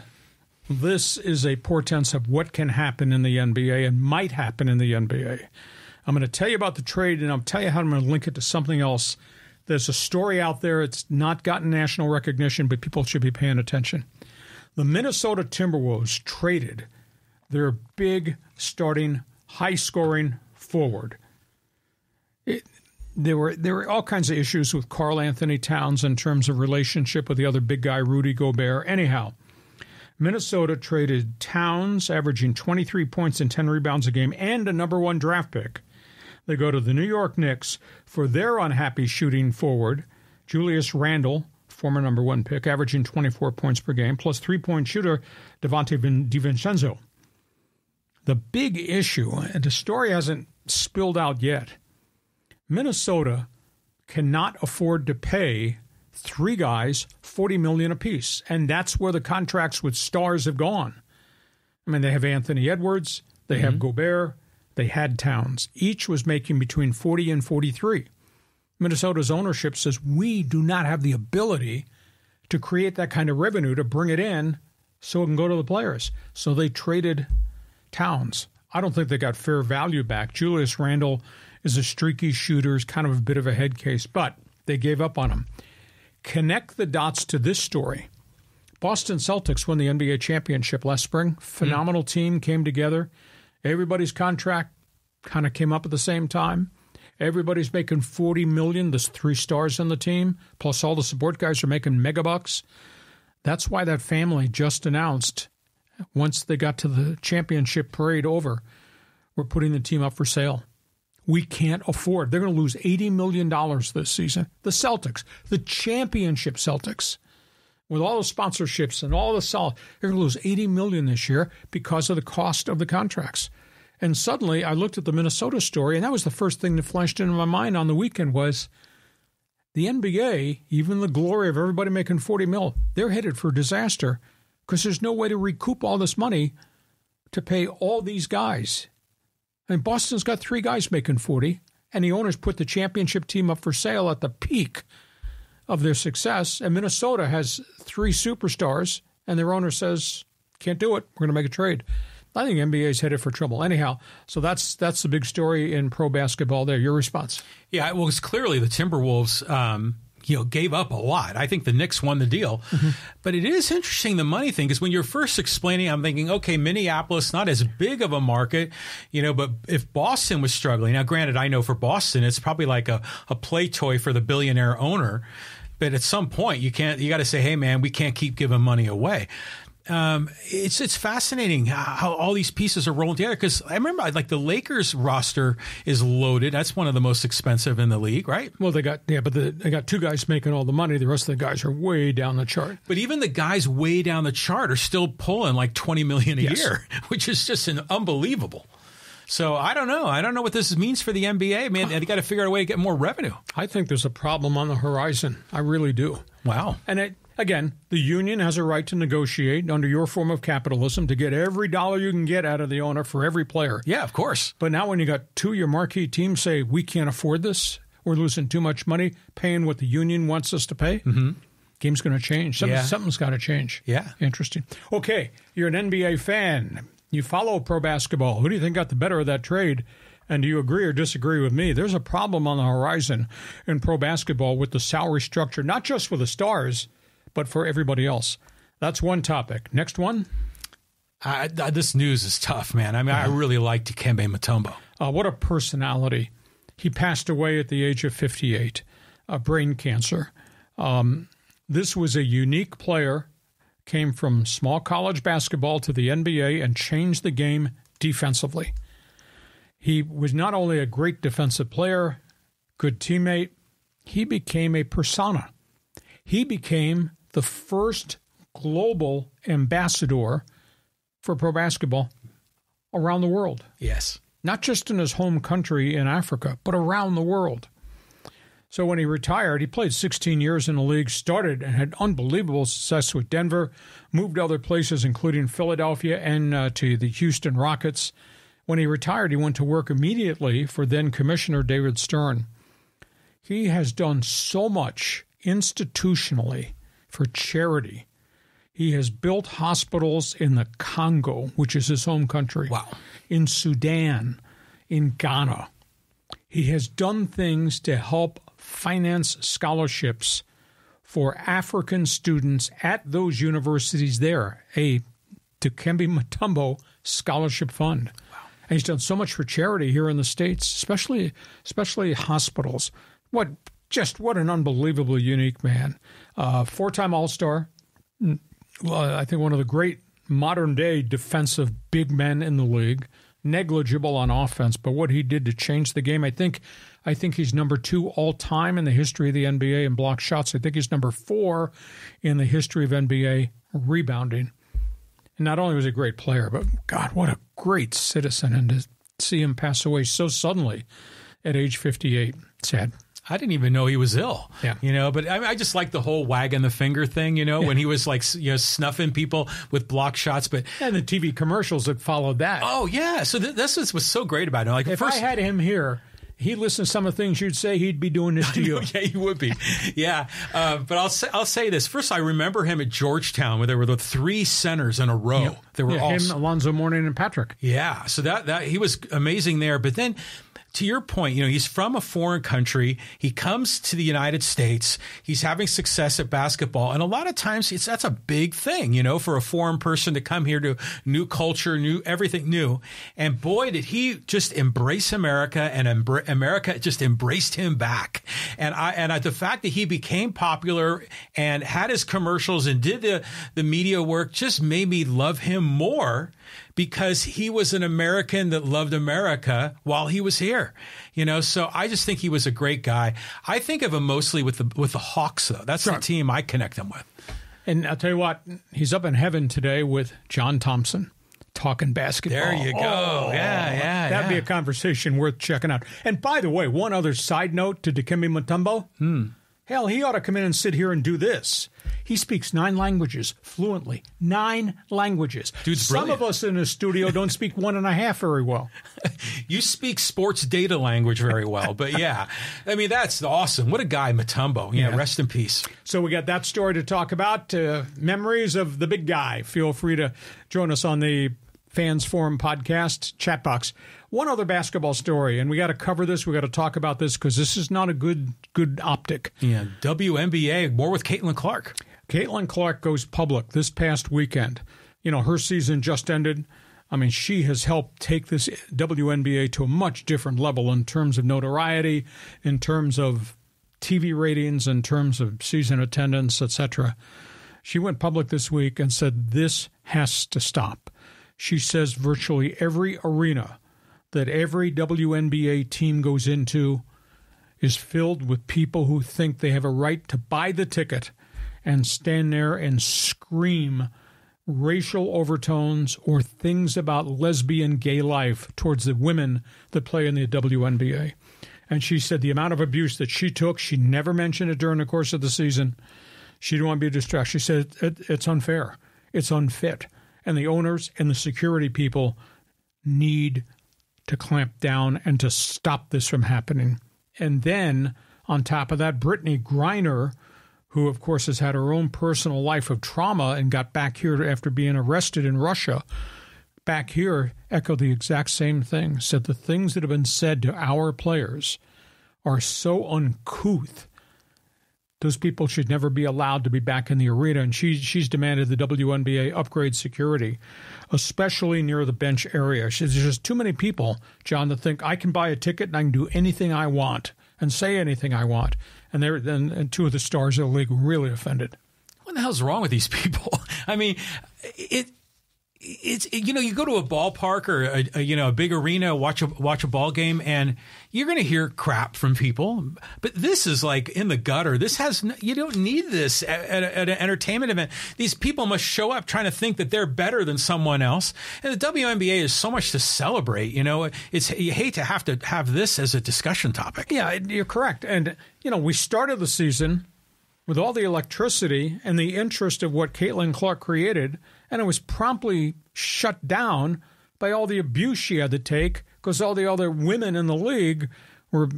this is a portent of what can happen in the NBA and might happen in the NBA. I'm going to tell you about the trade and I'll tell you how I'm going to link it to something else. There's a story out there. It's not gotten national recognition, but people should be paying attention. The Minnesota Timberwolves traded their big starting high scoring forward. It, there were there were all kinds of issues with Karl-Anthony Towns in terms of relationship with the other big guy Rudy Gobert. Anyhow, Minnesota traded Towns, averaging 23 points and 10 rebounds a game, and a number one draft pick. They go to the New York Knicks for their unhappy shooting forward, Julius Randle, former number one pick, averaging 24 points per game, plus three point shooter Devontae Vin- DiVincenzo. The big issue, and the story hasn't spilled out yet, Minnesota cannot afford to pay three guys 40 million apiece and that's where the contracts with stars have gone. I mean they have anthony edwards they have mm-hmm. gobert they had towns. Each was making between 40 and 43 minnesota's ownership says we do not have the ability to create that kind of revenue to bring it in so it can go to the players. So they traded Towns. I don't think they got fair value back. Julius Randle is a streaky shooter, is kind of a bit of a head case, but they gave up on him. Connect the dots to this story. Boston Celtics won the NBA championship last spring. Hmm. Phenomenal team came together. Everybody's contract kind of came up at the same time. Everybody's making 40 million. There's three stars on the team, plus all the support guys are making mega bucks. That's why that family just announced once they got to the championship parade over, we're putting the team up for sale. We can't afford. They're going to lose $80 million this season. The Celtics, the championship Celtics, with all the sponsorships and all the sell, they're going to lose 80 million this year because of the cost of the contracts. And suddenly I looked at the Minnesota story, and that was the first thing that flashed into my mind on the weekend was the NBA, even the glory of everybody making 40 mil, they're headed for disaster because there's no way to recoup all this money to pay all these guys. I mean, Boston's got three guys making 40, and the owners put the championship team up for sale at the peak of their success. And Minnesota has three superstars, and their owner says, can't do it. We're going to make a trade. I think NBA is headed for trouble. Anyhow, so that's that's the big story in pro basketball there. Your response? Yeah, well, it's clearly the Timberwolves, um, you know, gave up a lot. I think the Knicks won the deal. Mm-hmm. But it is interesting, the money thing, because when you're first explaining, I'm thinking, okay, Minneapolis, not as big of a market, you know, but if Boston was struggling, now granted, I know for Boston, it's probably like a, a play toy for the billionaire owner. But at some point, you can't, you got to say, hey, man, we can't keep giving money away um, it's it's fascinating how all these pieces are rolling together. Because I remember, like the Lakers roster is loaded. That's one of the most expensive in the league, right? Well, they got yeah, but the, they got two guys making all the money. The rest of the guys are way down the chart. But even the guys way down the chart are still pulling like twenty million a Yes. year, which is just an unbelievable. So I don't know. I don't know what this means for the NBA. Man, they got to figure out a way to get more revenue. I think there's a problem on the horizon. I really do. Wow. And it, again, the union has a right to negotiate under your form of capitalism to get every dollar you can get out of the owner for every player. Yeah, of course. But now, when you got two of your marquee teams say we can't afford this, we're losing too much money paying what the union wants us to pay. Mm-hmm. Game's going to change. Something, Yeah. Something's got to change. Yeah. Interesting. Okay, you're an NBA fan. You follow pro basketball. Who do you think got the better of that trade? And do you agree or disagree with me? There's a problem on the horizon in pro basketball with the salary structure, not just for the stars, but for everybody else. That's one topic. Next one. I, I- this news is tough, man. I mean, I really like Dikembe Mutombo. Uh, what a personality. He passed away at the age of 58, uh, brain cancer. Um, this was a unique player, came from small college basketball to the NBA and changed the game defensively. He was not only a great defensive player, good teammate, he became a persona. He became the first global ambassador for pro basketball around the world. Yes. Not just in his home country in Africa, but around the world. So when he retired, he played 16 years in the league, started and had unbelievable success with Denver, moved to other places, including Philadelphia and uh, to the Houston Rockets. When he retired, he went to work immediately for then Commissioner David Stern. He has done so much institutionally for charity. He has built hospitals in the Congo, which is his home country, Wow. in Sudan, in Ghana. He has done things to help finance scholarships for African students at those universities there, a Dikembe Mutombo Scholarship Fund. Wow. And he's done so much for charity here in the States, especially especially hospitals. What just what an unbelievably unique man. Uh, Four time All Star. Well, I think one of the great modern day defensive big men in the league. Negligible on offense, but what he did to change the game, I think I think he's number two all time in the history of the NBA in block shots. I think he's number four in the history of NBA rebounding. And not only was he a great player, but God, what a great citizen. And to see him pass away so suddenly at age 58, sad. I didn't even know he was ill. Yeah. You know, but I, I just like the whole wagging the finger thing, you know, when he was like, you know, snuffing people with block shots. But, And the TV commercials that followed that. oh, yeah. So th- this was, was so great about it. Like, if first, I had him here, he'd listen to some of the things you'd say, he'd be doing this to you. yeah, he would be. Yeah, uh, but I'll say I'll say this first. I remember him at Georgetown, where there were the three centers in a row. They were Yeah, all him, Alonzo Mourning, and Patrick. Yeah, so that that he was amazing there. But then, to your point, you know, he's from a foreign country. He comes to the United States. He's having success at basketball, and a lot of times it's that's a big thing, you know, for a foreign person to come here to new culture, new everything new. And boy, did he just embrace America, and America just embraced him back. And I and I, the fact that he became popular and had his commercials and did the the media work just made me love him more because he was an American that loved America while he was here. You know, so I just think he was a great guy. I think of him mostly with the with the Hawks though. That's the team I connect him with. And I'll tell you what, he's up in heaven today with John Thompson talking basketball. There you go. Oh, Yeah, yeah, That'd be a conversation worth checking out. And by the way, one other side note to Dikembe Mutombo. Hmm. Hell, he ought to come in and sit here and do this. He speaks nine languages fluently. Nine languages. Dude's Some brilliant. of us in the studio don't speak one and a half very well. You speak sports data language very well, but yeah, I mean that's awesome. What a guy, Mutombo. Yeah, Yeah. rest in peace. So we got that story to talk about. Uh, memories of the big guy. Feel free to join us on the Fans Forum podcast chat box. One other basketball story, and we got to cover this. We got to talk about this because this is not a good good optic. Yeah, WNBA more with Caitlin Clark. Caitlin Clark goes public this past weekend. You know, her season just ended. I mean, she has helped take this WNBA to a much different level in terms of notoriety, in terms of TV ratings, in terms of season attendance, etc. She went public this week and said this has to stop. She says virtually every arena that every WNBA team goes into is filled with people who think they have a right to buy the ticket and stand there and scream racial overtones or things about lesbian gay life towards the women that play in the WNBA. And she said the amount of abuse that she took, she never mentioned it during the course of the season. She didn't want to be distraction. She said it, it's unfair, it's unfit. And the owners and the security people need to clamp down and to stop this from happening. And then, on top of that, Brittney Griner, who, of course, has had her own personal life of trauma and got back here after being arrested in Russia, back here echoed the exact same thing. Said the things that have been said to our players are so uncouth those people should never be allowed to be back in the arena. And she, she's demanded the WNBA upgrade security, especially near the bench area. She's, there's just too many people, John, to think I can buy a ticket and I can do anything I want and say anything I want. And they're then and two of the stars of the league really offended. What the hell's wrong with these people? I mean, it it's you know you go to a ballpark or a, a, you know a big arena watch a watch a ball game and you're going to hear crap from people. But this is like in the gutter. This has you don't need this at, at, at, an entertainment event. These people must show up trying to think that they're better than someone else. And the WNBA is so much to celebrate you know? It's you hate to have to have this as a discussion topic. Yeah you're correct. And you know we started the season with all the electricity and the interest of what Caitlin Clark created and it was promptly shut down by all the abuse she had to take because all the other women in the league were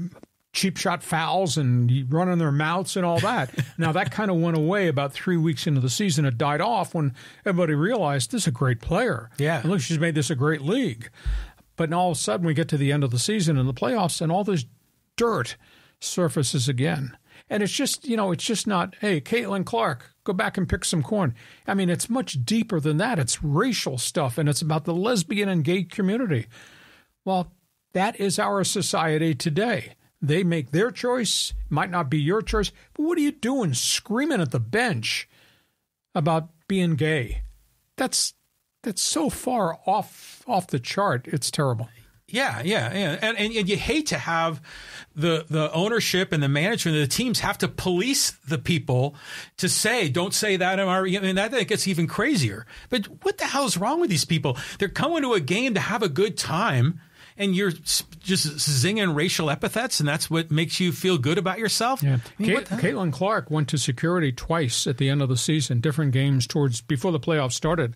cheap shot fouls and running their mouths and all that. now that kind of went away about three weeks into the season. It died off when everybody realized this is a great player. Yeah, and look, she's made this a great league. But now all of a sudden, we get to the end of the season and the playoffs, and all this dirt surfaces again. And it's just, you know, it's just not, hey, Caitlin Clark, go back and pick some corn. I mean, it's much deeper than that. It's racial stuff and it's about the lesbian and gay community. Well, that is our society today. They make their choice, might not be your choice, but what are you doing screaming at the bench about being gay? That's that's so far off off the chart. It's terrible. Yeah, yeah, yeah. And, and, and you hate to have the the ownership and the management of the teams have to police the people to say, don't say that. I mean, that gets even crazier. But what the hell is wrong with these people? They're coming to a game to have a good time. And you're just zinging racial epithets, and that's what makes you feel good about yourself. Yeah, I mean, Kate, Caitlin Clark went to security twice at the end of the season, different games towards before the playoffs started.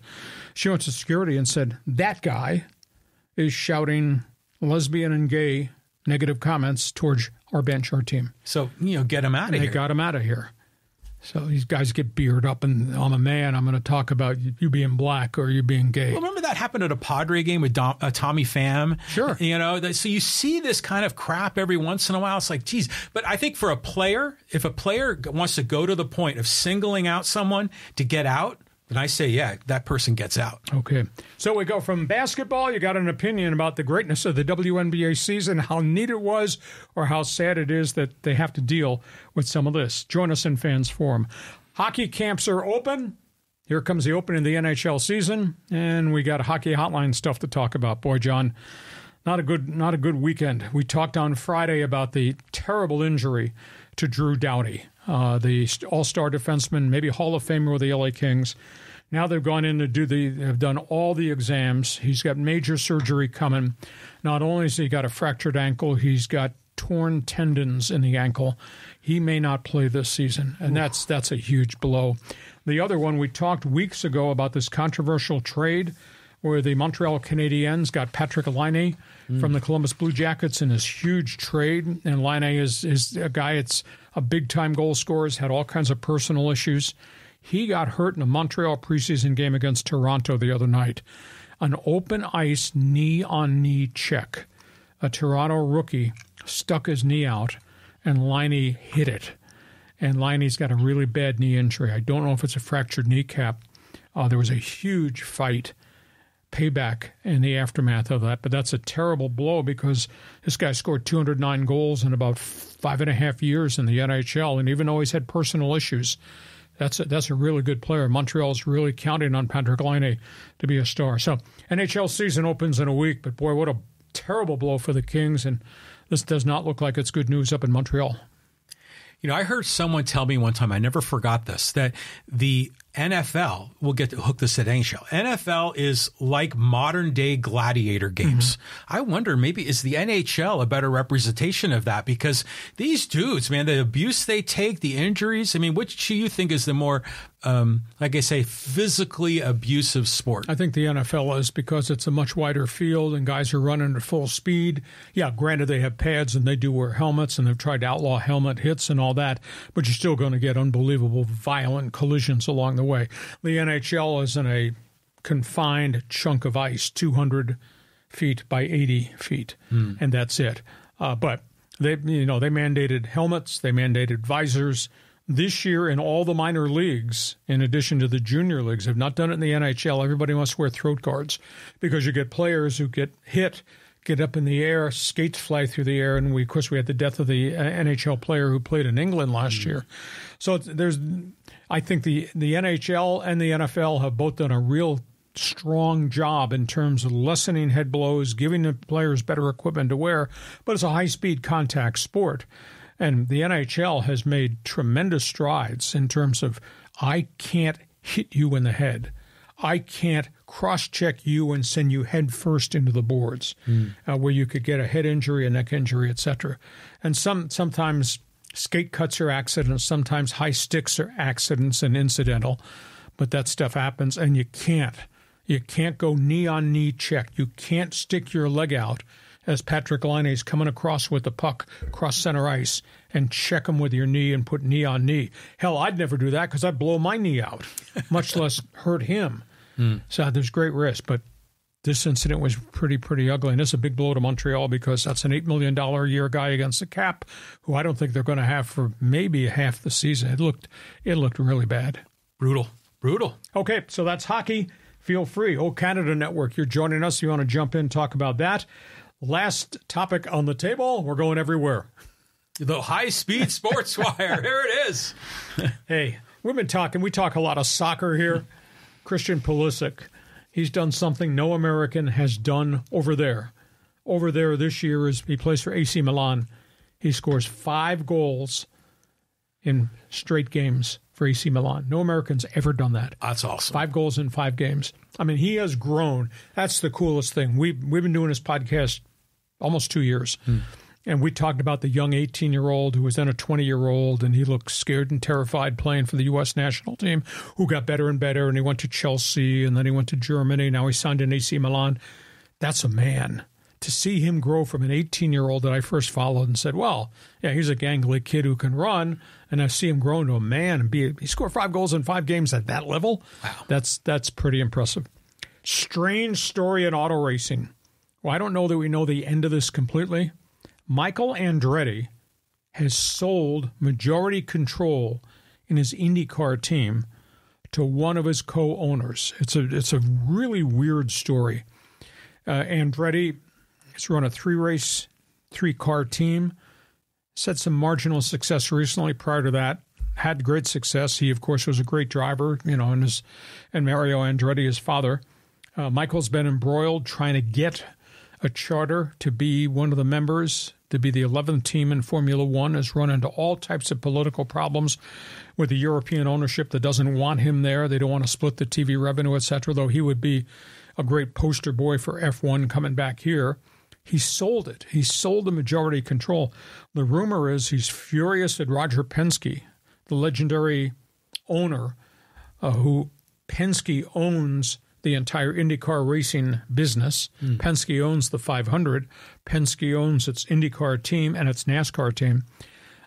She went to security and said, "That guy is shouting lesbian and gay negative comments towards our bench, our team. So, you know, get him out of here. They got him out of here. So these guys get beard up, and I'm a man. I'm going to talk about you being black or you being gay. Well, remember that happened at a Padre game with Dom, uh, Tommy Pham. Sure. You know, so you see this kind of crap every once in a while. It's like, geez. But I think for a player, if a player wants to go to the point of singling out someone to get out, and I say, yeah, that person gets out. Okay. So we go from basketball. You got an opinion about the greatness of the WNBA season, how neat it was, or how sad it is that they have to deal with some of this. Join us in Fans Forum. Hockey camps are open. Here comes the opening of the NHL season, and we got hockey hotline stuff to talk about. Boy, John, not a good not a good weekend. We talked on Friday about the terrible injury to Drew Doughty uh, the all-star defenseman, maybe Hall of Famer with the LA Kings. Now they've gone in to do the, have done all the exams. He's got major surgery coming. Not only has he got a fractured ankle, he's got torn tendons in the ankle. He may not play this season, and that's that's a huge blow. The other one we talked weeks ago about this controversial trade where the Montreal Canadiens got Patrik Laine mm. from the Columbus Blue Jackets in this huge trade, and Laine is is a guy that's a big time goal scorer, had all kinds of personal issues. He got hurt in a Montreal preseason game against Toronto the other night. An open ice knee on knee check. A Toronto rookie stuck his knee out, and Laine hit it. And Laine's got a really bad knee injury. I don't know if it's a fractured kneecap. Uh, there was a huge fight payback in the aftermath of that. But that's a terrible blow because this guy scored 209 goals in about five and a half years in the NHL. And even though he's had personal issues, that's a, that's a really good player. Montreal's really counting on Patrik Laine to be a star. So NHL season opens in a week, but boy, what a terrible blow for the Kings. And this does not look like it's good news up in Montreal. You know, I heard someone tell me one time, I never forgot this, that the NFL, we'll get to hook the at show. NFL is like modern day gladiator games. Mm-hmm. I wonder maybe is the NHL a better representation of that? Because these dudes, man, the abuse they take, the injuries, I mean, which do you think is the more um, like I say, physically abusive sport? I think the NFL is because it's a much wider field and guys are running at full speed. Yeah, granted, they have pads and they do wear helmets and they've tried to outlaw helmet hits and all that, but you're still going to get unbelievable violent collisions along the way. The NHL is in a confined chunk of ice, 200 feet by 80 feet, mm. and that's it. Uh, but they, you know, they mandated helmets, they mandated visors, this year in all the minor leagues, in addition to the junior leagues, have not done it in the NHL. Everybody must wear throat guards because you get players who get hit, get up in the air, skates fly through the air, and we, of course, we had the death of the NHL player who played in England last mm. year. So there's, I think the the NHL and the NFL have both done a real strong job in terms of lessening head blows, giving the players better equipment to wear, but it's a high speed contact sport. And the NHL has made tremendous strides in terms of I can't hit you in the head. I can't cross check you and send you head first into the boards, mm. uh, where you could get a head injury, a neck injury, etc. And some sometimes skate cuts are accidents, sometimes high sticks are accidents and incidental, but that stuff happens, and you can't you can't go knee on knee check. You can't stick your leg out as Patrik Laine is coming across with the puck across center ice and check him with your knee and put knee on knee. Hell, I'd never do that because I'd blow my knee out, much less hurt him. Mm. So there's great risk. But this incident was pretty, pretty ugly. And it's a big blow to Montreal because that's an $8 million a year guy against the cap who I don't think they're going to have for maybe half the season. It looked, it looked really bad. Brutal. Brutal. Okay, so that's hockey. Feel free. Oh, Canada Network, you're joining us. You want to jump in, talk about that. Last topic on the table. We're going everywhere. The high speed sports wire. Here it is. hey, we've been talking. We talk a lot of soccer here. Christian Pulisic, he's done something no American has done over there. Over there this year is he plays for AC Milan. He scores five goals in straight games for AC Milan. No Americans ever done that. That's awesome. Five goals in five games. I mean, he has grown. That's the coolest thing. We we've been doing this podcast almost two years. Hmm. And we talked about the young 18 year old who was then a 20 year old, and he looked scared and terrified playing for the U.S. national team, who got better and better. And he went to Chelsea, and then he went to Germany. Now he signed in AC Milan. That's a man to see him grow from an 18 year old that I first followed and said, well, yeah, he's a gangly kid who can run, and I see him grow into a man and be he scored five goals in five games at that level. Wow, that's that's pretty impressive. Strange story in auto racing. Well, I don't know that we know the end of this completely. Michael Andretti has sold majority control in his IndyCar team to one of his co-owners. It's a it's a really weird story. Uh, Andretti has run a three race, three car team. Had some marginal success recently. Prior to that, had great success. He, of course, was a great driver. You know, and his and Mario Andretti, his father. Uh, Michael's been embroiled trying to get a charter to be one of the members, to be the 11th team in Formula One. Has run into all types of political problems with the European ownership that doesn't want him there. They don't want to split the TV revenue, etc. Though he would be a great poster boy for F1 coming back here. He sold it. He sold the majority control. The rumor is he's furious at Roger Penske, the legendary owner uh, who Penske owns the entire IndyCar racing business. Mm. Penske owns the 500. Penske owns its IndyCar team and its NASCAR team.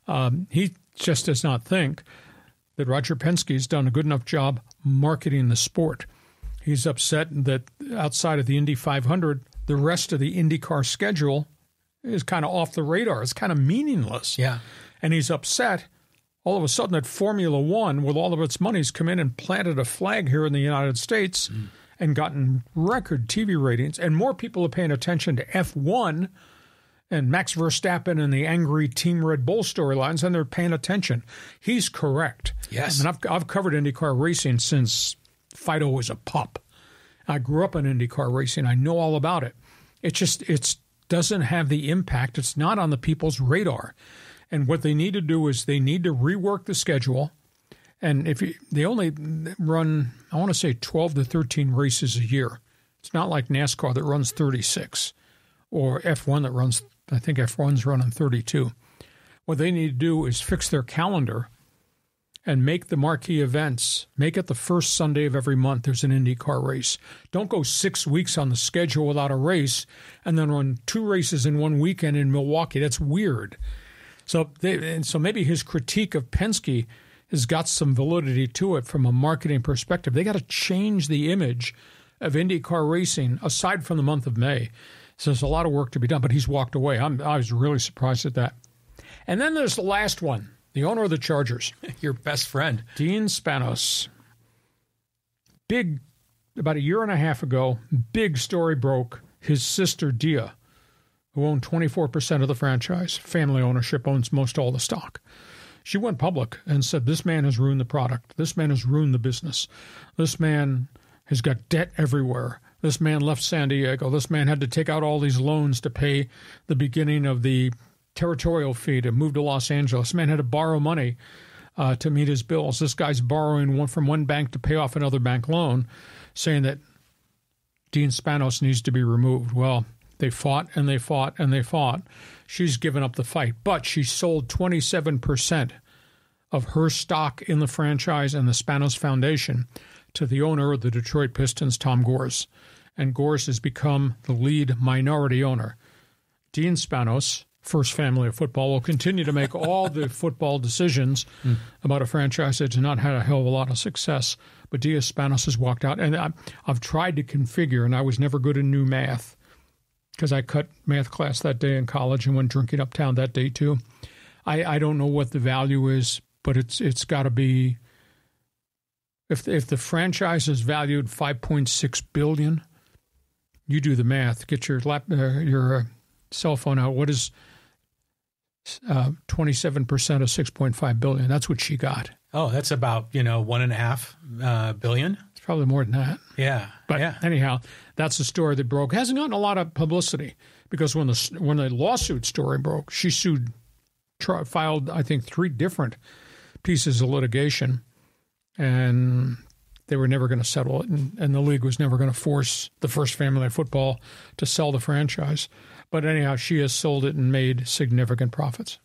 Um, he just does not think that Roger Penske has done a good enough job marketing the sport. He's upset that outside of the Indy 500, the rest of the IndyCar schedule is kind of off the radar. It's kind of meaningless. Yeah. And he's upset all of a sudden that Formula One, with all of its money's come in and planted a flag here in the United States mm. And gotten record TV ratings. And more people are paying attention to F1 and Max Verstappen and the angry Team Red Bull storylines, and they're paying attention. He's correct. Yes. I mean, I've, I've covered IndyCar racing since Fido was a pup. I grew up in IndyCar racing. I know all about it. It just it doesn't have the impact. It's not on the people's radar. And what they need to do is they need to rework the schedule. And if you, they only run, I want to say 12 to 13 races a year. It's not like NASCAR that runs 36 or F1 that runs, I think F1's running 32. What they need to do is fix their calendar and make the marquee events. Make it the first Sunday of every month there's an IndyCar race. Don't go six weeks on the schedule without a race and then run two races in one weekend in Milwaukee. That's weird. So, they, and so maybe his critique of Penske has got some validity to it from a marketing perspective. They got to change the image of IndyCar racing aside from the month of May. So there's a lot of work to be done, but he's walked away. I'm, I was really surprised at that. And then there's the last one the owner of the Chargers, Your best friend. Dean Spanos. Big, about a year and a half ago, big story broke. His sister, Dea, who owned 24% of the franchise, family ownership, owns most all the stock. She went public and said, This man has ruined the product. This man has ruined the business. This man has got debt everywhere. This man left San Diego. This man had to take out all these loans to pay the beginning of the territorial fee to move to Los Angeles. This man had to borrow money uh, to meet his bills. This guy's borrowing one from one bank to pay off another bank loan, saying that Dean Spanos needs to be removed. Well, they fought and they fought and they fought. She's given up the fight, but she sold 27% of her stock in the franchise and the Spanos Foundation to the owner of the Detroit Pistons, Tom Gores. And Gores has become the lead minority owner. Dean Spanos, first family of football, will continue to make all the football decisions mm. about a franchise that's not had a hell of a lot of success. But Dea Spanos has walked out. And I, I've tried to configure, and I was never good in new math because I cut math class that day in college and went drinking uptown that day too. I, I don't know what the value is, but it's it's got to be if if the franchise is valued 5.6 billion, you do the math. Get your lap uh, your uh, cell phone out. What is uh, 27% of 6.5 billion? That's what she got. Oh, that's about you know one and a half uh, billion. Probably more than that. Yeah, but yeah. anyhow, that's the story that broke. Hasn't gotten a lot of publicity because when the when the lawsuit story broke, she sued, filed I think three different pieces of litigation and they were never going to settle it, and, and the league was never going to force the First Family Football to sell the franchise. But anyhow, she has sold it and made significant profits.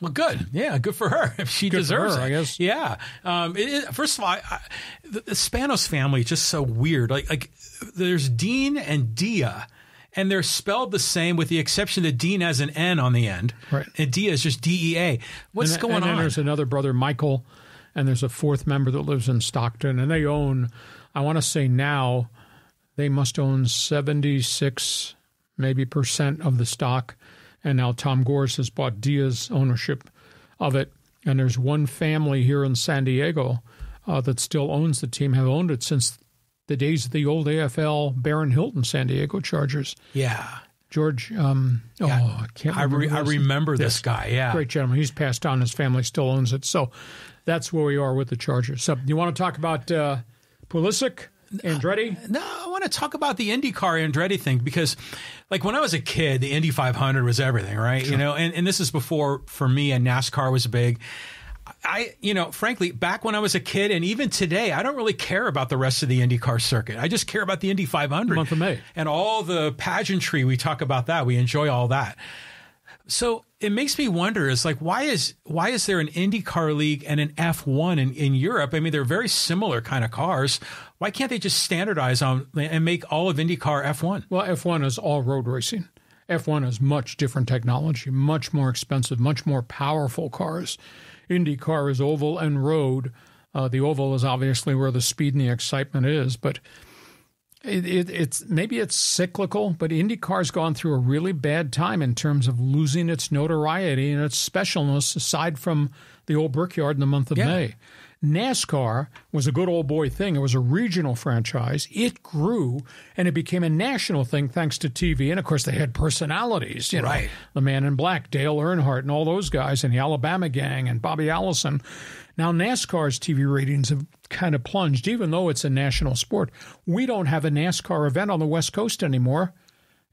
Well, good. Yeah, good for her. If she good deserves her, it, I guess. Yeah. Um, it, it, first of all, I, I, the, the Spanos family is just so weird. Like, like there's Dean and Dea, and they're spelled the same with the exception that Dean has an N on the end, right? And Dea is just D E A. What's and, going and on? there's another brother, Michael and there's a fourth member that lives in Stockton, and they own, I want to say now, they must own 76 maybe percent of the stock. And now Tom Gores has bought Dea's ownership of it. And there's one family here in San Diego uh, that still owns the team, have owned it since the days of the old AFL Baron Hilton San Diego Chargers. Yeah. George, um, yeah. oh, I can't I, remember. Re- I remember this guy, yeah. Great gentleman. He's passed on. His family still owns it. So that's where we are with the Chargers. So, you want to talk about uh, Pulisic, Andretti? No, I want to talk about the IndyCar Andretti thing because, like, when I was a kid, the Indy 500 was everything, right? Sure. You know, and, and this is before for me, and NASCAR was big. I, you know, frankly, back when I was a kid and even today, I don't really care about the rest of the IndyCar circuit. I just care about the Indy 500. Month of May. And all the pageantry. We talk about that. We enjoy all that. So it makes me wonder is like why is why is there an IndyCar league and an F1 in, in Europe? I mean, they're very similar kind of cars. Why can't they just standardize on and make all of IndyCar F1? Well, F1 is all road racing. F1 is much different technology, much more expensive, much more powerful cars. IndyCar is oval and road. Uh, the oval is obviously where the speed and the excitement is, but it, it, it's maybe it's cyclical, but IndyCar's gone through a really bad time in terms of losing its notoriety and its specialness. Aside from the old Brickyard in the month of yeah. May, NASCAR was a good old boy thing. It was a regional franchise. It grew and it became a national thing thanks to TV. And of course, they had personalities, you know, right. the Man in Black, Dale Earnhardt, and all those guys, and the Alabama Gang, and Bobby Allison. Now, NASCAR's TV ratings have kind of plunged, even though it's a national sport. We don't have a NASCAR event on the West Coast anymore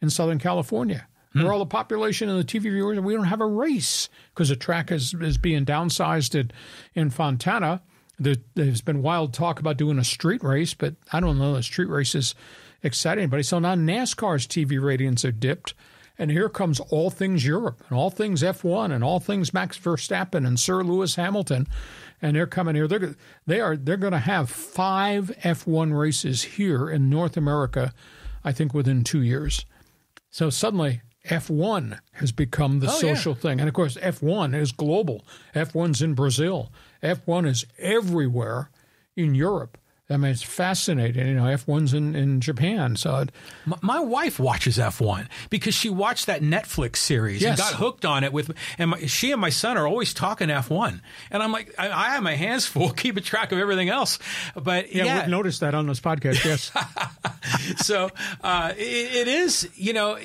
in Southern California. Hmm. Where all the population and the TV viewers, we don't have a race because the track is, is being downsized at, in Fontana. There, has been wild talk about doing a street race, but I don't know. The street race is exciting anybody. So now NASCAR's TV ratings are dipped. And here comes all things Europe and all things F1 and all things Max Verstappen and Sir Lewis Hamilton and they're coming here. They're they are they're going to have five F1 races here in North America, I think within two years. So suddenly F1 has become the oh, social yeah. thing, and of course F1 is global. F1's in Brazil. F1 is everywhere in Europe. I mean, it's fascinating. You know, F1's in, in Japan. So, it, My, my wife watches F1 because she watched that Netflix series Yes. and got hooked on it with, and my, she and my son are always talking F1. And I'm like, I, I have my hands full keeping track of everything else. But yeah, yeah, we've noticed that on this podcast. Yes. so uh, it, it is, you know,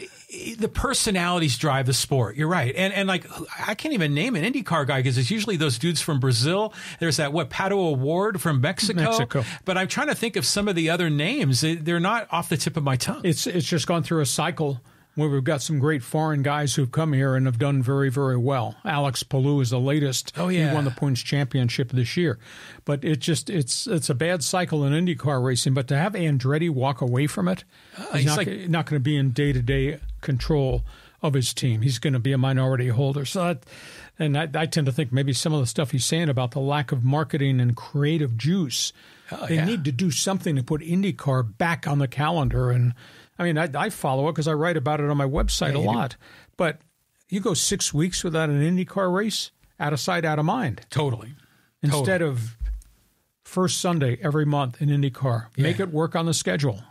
the personalities drive the sport. You're right, and and like I can't even name an IndyCar guy because it's usually those dudes from Brazil. There's that what Pato O'Ward from Mexico. Mexico. But I'm trying to think of some of the other names. They- They're not off the tip of my tongue. it's it's just gone through a cycle where we've got some great foreign guys who've come here and have done very very well. Alex Palou is the latest. Oh, yeah. he won the points championship this year, but it just it's it's a bad cycle in IndyCar racing. But to have Andretti walk away from it, uh, he's, he's not like- not going to be in day to day control of his team. He's going to be a minority holder. So that. And I, I tend to think maybe some of the stuff he's saying about the lack of marketing and creative juice, they yeah. need to do something to put IndyCar back on the calendar. And I mean, I, I follow it because I write about it on my website a lot. But you go six weeks without an IndyCar race, out of sight, out of mind. totally. Instead of first Sunday every month in IndyCar, make it work on the schedule.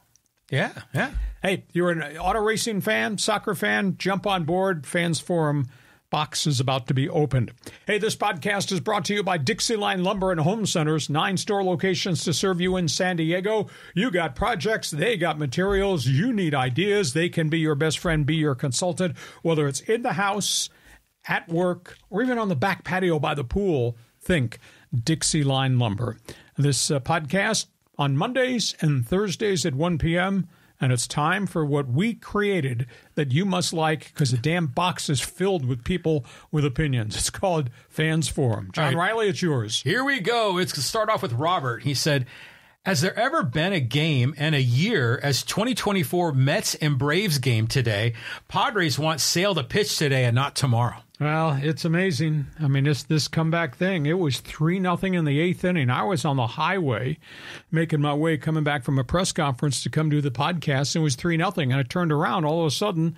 Yeah, yeah. Hey, you're an auto racing fan, soccer fan, jump on board. Fans Forum box is about to be opened. Hey, this podcast is brought to you by Dixieline Lumber and Home Centers, nine store locations to serve you in San Diego. You got projects, they got materials, you need ideas. They can be your best friend, be your consultant, whether it's in the house, at work, or even on the back patio by the pool. Think Dixieline Lumber. This uh, podcast on Mondays and Thursdays at 1 p.m. And it's time for what we created that you must like because the damn box is filled with people with opinions. It's called Fans Forum. John right. Riley, it's yours. Here we go. It's to start off with Robert. He said, Has there ever been a game and a year as 2024 Mets and Braves game today? Padres want Sale to pitch today and not tomorrow. Well, it's amazing. I mean, this this comeback thing. It was three nothing in the eighth inning. I was on the highway, making my way coming back from a press conference to come do the podcast. And it was three nothing, and I turned around. All of a sudden,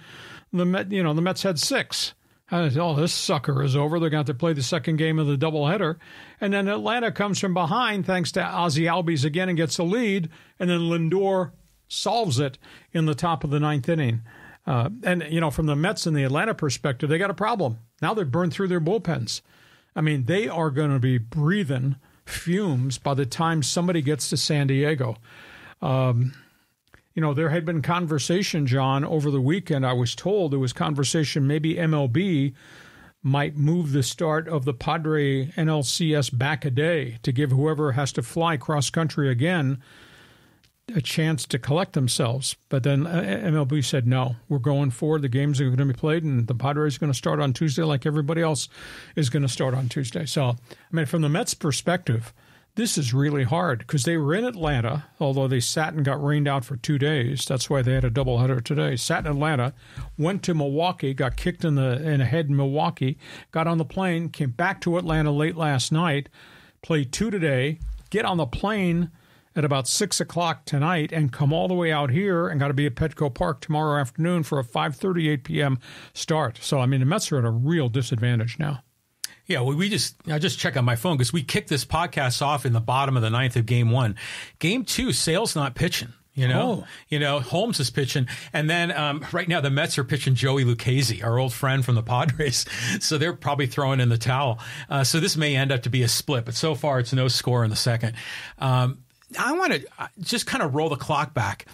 the Met, you know, the Mets had six. Said, "Oh, this sucker is over. They're going to have to play the second game of the doubleheader." And then Atlanta comes from behind, thanks to Ozzie Albies again, and gets a lead. And then Lindor solves it in the top of the ninth inning. Uh, and you know, from the Mets and the Atlanta perspective, they got a problem. Now they've burned through their bullpens. I mean, they are going to be breathing fumes by the time somebody gets to San Diego. Um, you know, there had been conversation, John, over the weekend. I was told there was conversation maybe MLB might move the start of the Padre NLCS back a day to give whoever has to fly cross country again a chance to collect themselves. But then uh, MLB said, no, we're going forward. The games are going to be played, and the Padres are going to start on Tuesday like everybody else is going to start on Tuesday. So, I mean, from the Mets' perspective, this is really hard because they were in Atlanta, although they sat and got rained out for two days. That's why they had a doubleheader today. Sat in Atlanta, went to Milwaukee, got kicked in the in the head in Milwaukee, got on the plane, came back to Atlanta late last night, played two today, get on the plane at about six o'clock tonight and come all the way out here and got to be at Petco Park tomorrow afternoon for a 5:38 p.m. start. So I mean the Mets are at a real disadvantage now. Yeah, well, we just I just check on my phone because we kicked this podcast off in the bottom of the ninth of game one. Game two, Sale's not pitching. You know, Oh. you know, Holmes is pitching, and then um, right now the Mets are pitching Joey Lucchesi, our old friend from the Padres. So they're probably throwing in the towel. Uh, so this may end up to be a split, but so far it's no score in the second. Um, I want to just kind of roll the clock back.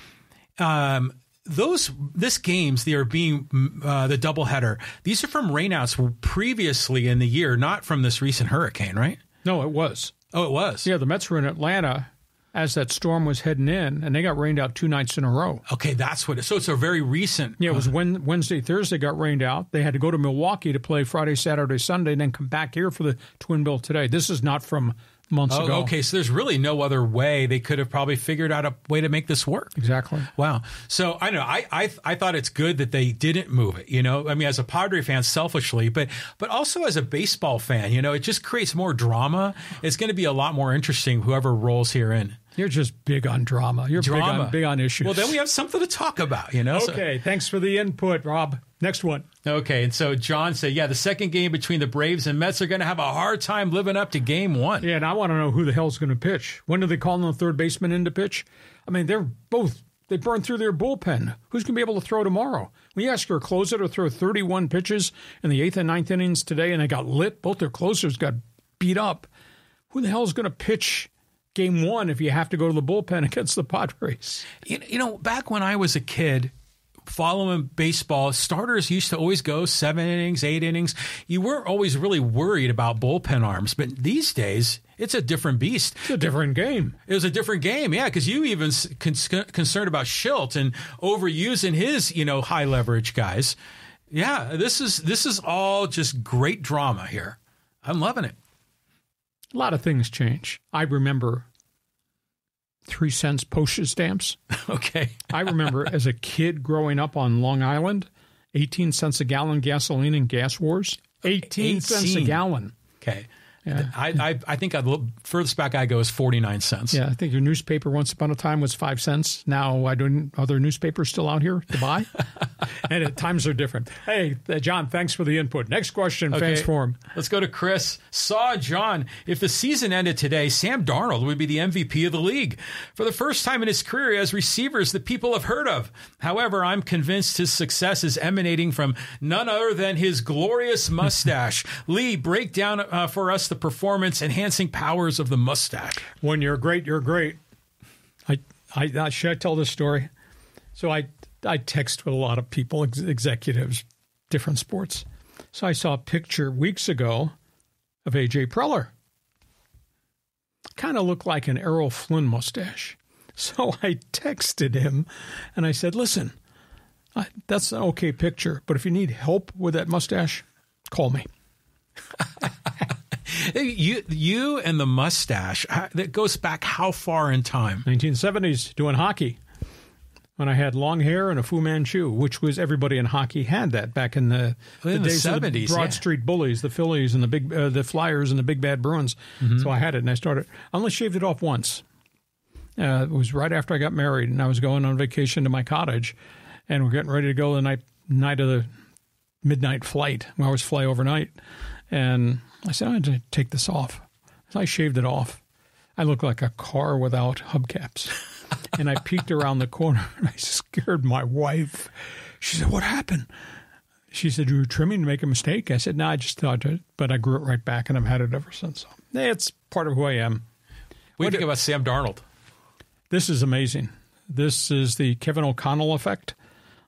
Um, those this games they are being mm, uh, the doubleheader. These are from rainouts previously in the year, not from this recent hurricane, right? No, it was. Oh, it was. Yeah, the Mets were in Atlanta as that storm was heading in, and they got rained out two nights in a row. Okay, that's what. It, so it's a very recent. Yeah, it was when Wednesday, Thursday got rained out. They had to go to Milwaukee to play Friday, Saturday, Sunday, and then come back here for the Twin Bill today. This is not from months Oh, ago. okay, so there's really no other way they could have probably figured out a way to make this work. Exactly. Wow. So I know I, I I thought it's good that they didn't move it. You know, I mean, as a Padre fan, selfishly, but but also as a baseball fan, you know, it just creates more drama. It's going to be a lot more interesting whoever rolls here in. You're just big on drama. You're big Drama, on, big on issues. Well, then we have something to talk about. You know. So- Okay, thanks for the input, Rob. Next one. Okay, and so John said, yeah, the second game between the Braves and Mets are going to have a hard time living up to game one. Yeah, and I want to know who the hell's going to pitch. When do they call the third baseman in to pitch? I mean, they're both they burned through their bullpen. Who's going to be able to throw tomorrow? We asked their closer to throw 31 pitches in the eighth and ninth innings today, and they got lit. Both their closers got beat up. Who the hell is going to pitch game one if you have to go to the bullpen against the Padres? You, you know, back when I was a kid, following baseball, starters used to always go seven innings, eight innings. You weren't always really worried about bullpen arms, but these days it's a different beast. It's a different game. It was a different game, yeah, because you even con- concerned about Shildt and overusing his, you know, high leverage guys. Yeah, this is this is all just great drama here. I'm loving it. A lot of things change. I remember three cents postage stamps. okay. I remember as a kid growing up on Long Island, 18 cents a gallon gasoline in gas wars. 18, 18. cents a gallon. Okay. Yeah. I, I, I think I'd look, furthest back I go is 49 cents. Yeah, I think your newspaper once upon a time was five cents. Now I don't, other newspapers still out here to buy? and it, times are different. Hey, uh, John, thanks for the input. Next question, okay. fans forum. Let's go to Chris. Saw John. If the season ended today, Sam Darnold would be the MVP of the league. For the first time in his career, as receivers that people have heard of. However, I'm convinced his success is emanating from none other than his glorious mustache. Lee, break down uh, for us the performance enhancing powers of the mustache. When you're great, you're great. I, I, I should I tell this story? So I, I text with a lot of people, ex- executives, different sports. So I saw a picture weeks ago of AJ Preller. Kind of looked like an Errol Flynn mustache. So I texted him and I said, listen, I, that's an okay picture, but if you need help with that mustache, call me. you, you and the mustache, that goes back how far in time? 1970s, doing hockey. When I had long hair and a Fu Manchu, which was everybody in hockey had that back in the, the in days the 70s, of the Broad yeah. Street Bullies, the Phillies and the big uh, the Flyers and the Big Bad Bruins. Mm-hmm. So I had it, and I started. I only shaved it off once. Uh, it was right after I got married, and I was going on vacation to my cottage, and we're getting ready to go the night night of the midnight flight. I always fly overnight, and I said, I had to take this off. So I shaved it off. I looked like a car without hubcaps. and I peeked around the corner and I scared my wife. She said, What happened? She said, You were trimming to make a mistake? I said, No, I just thought it, but I grew it right back and I've had it ever since. So, it's part of who I am. What do you think about Sam Darnold? This is amazing. This is the Kevin O'Connell effect.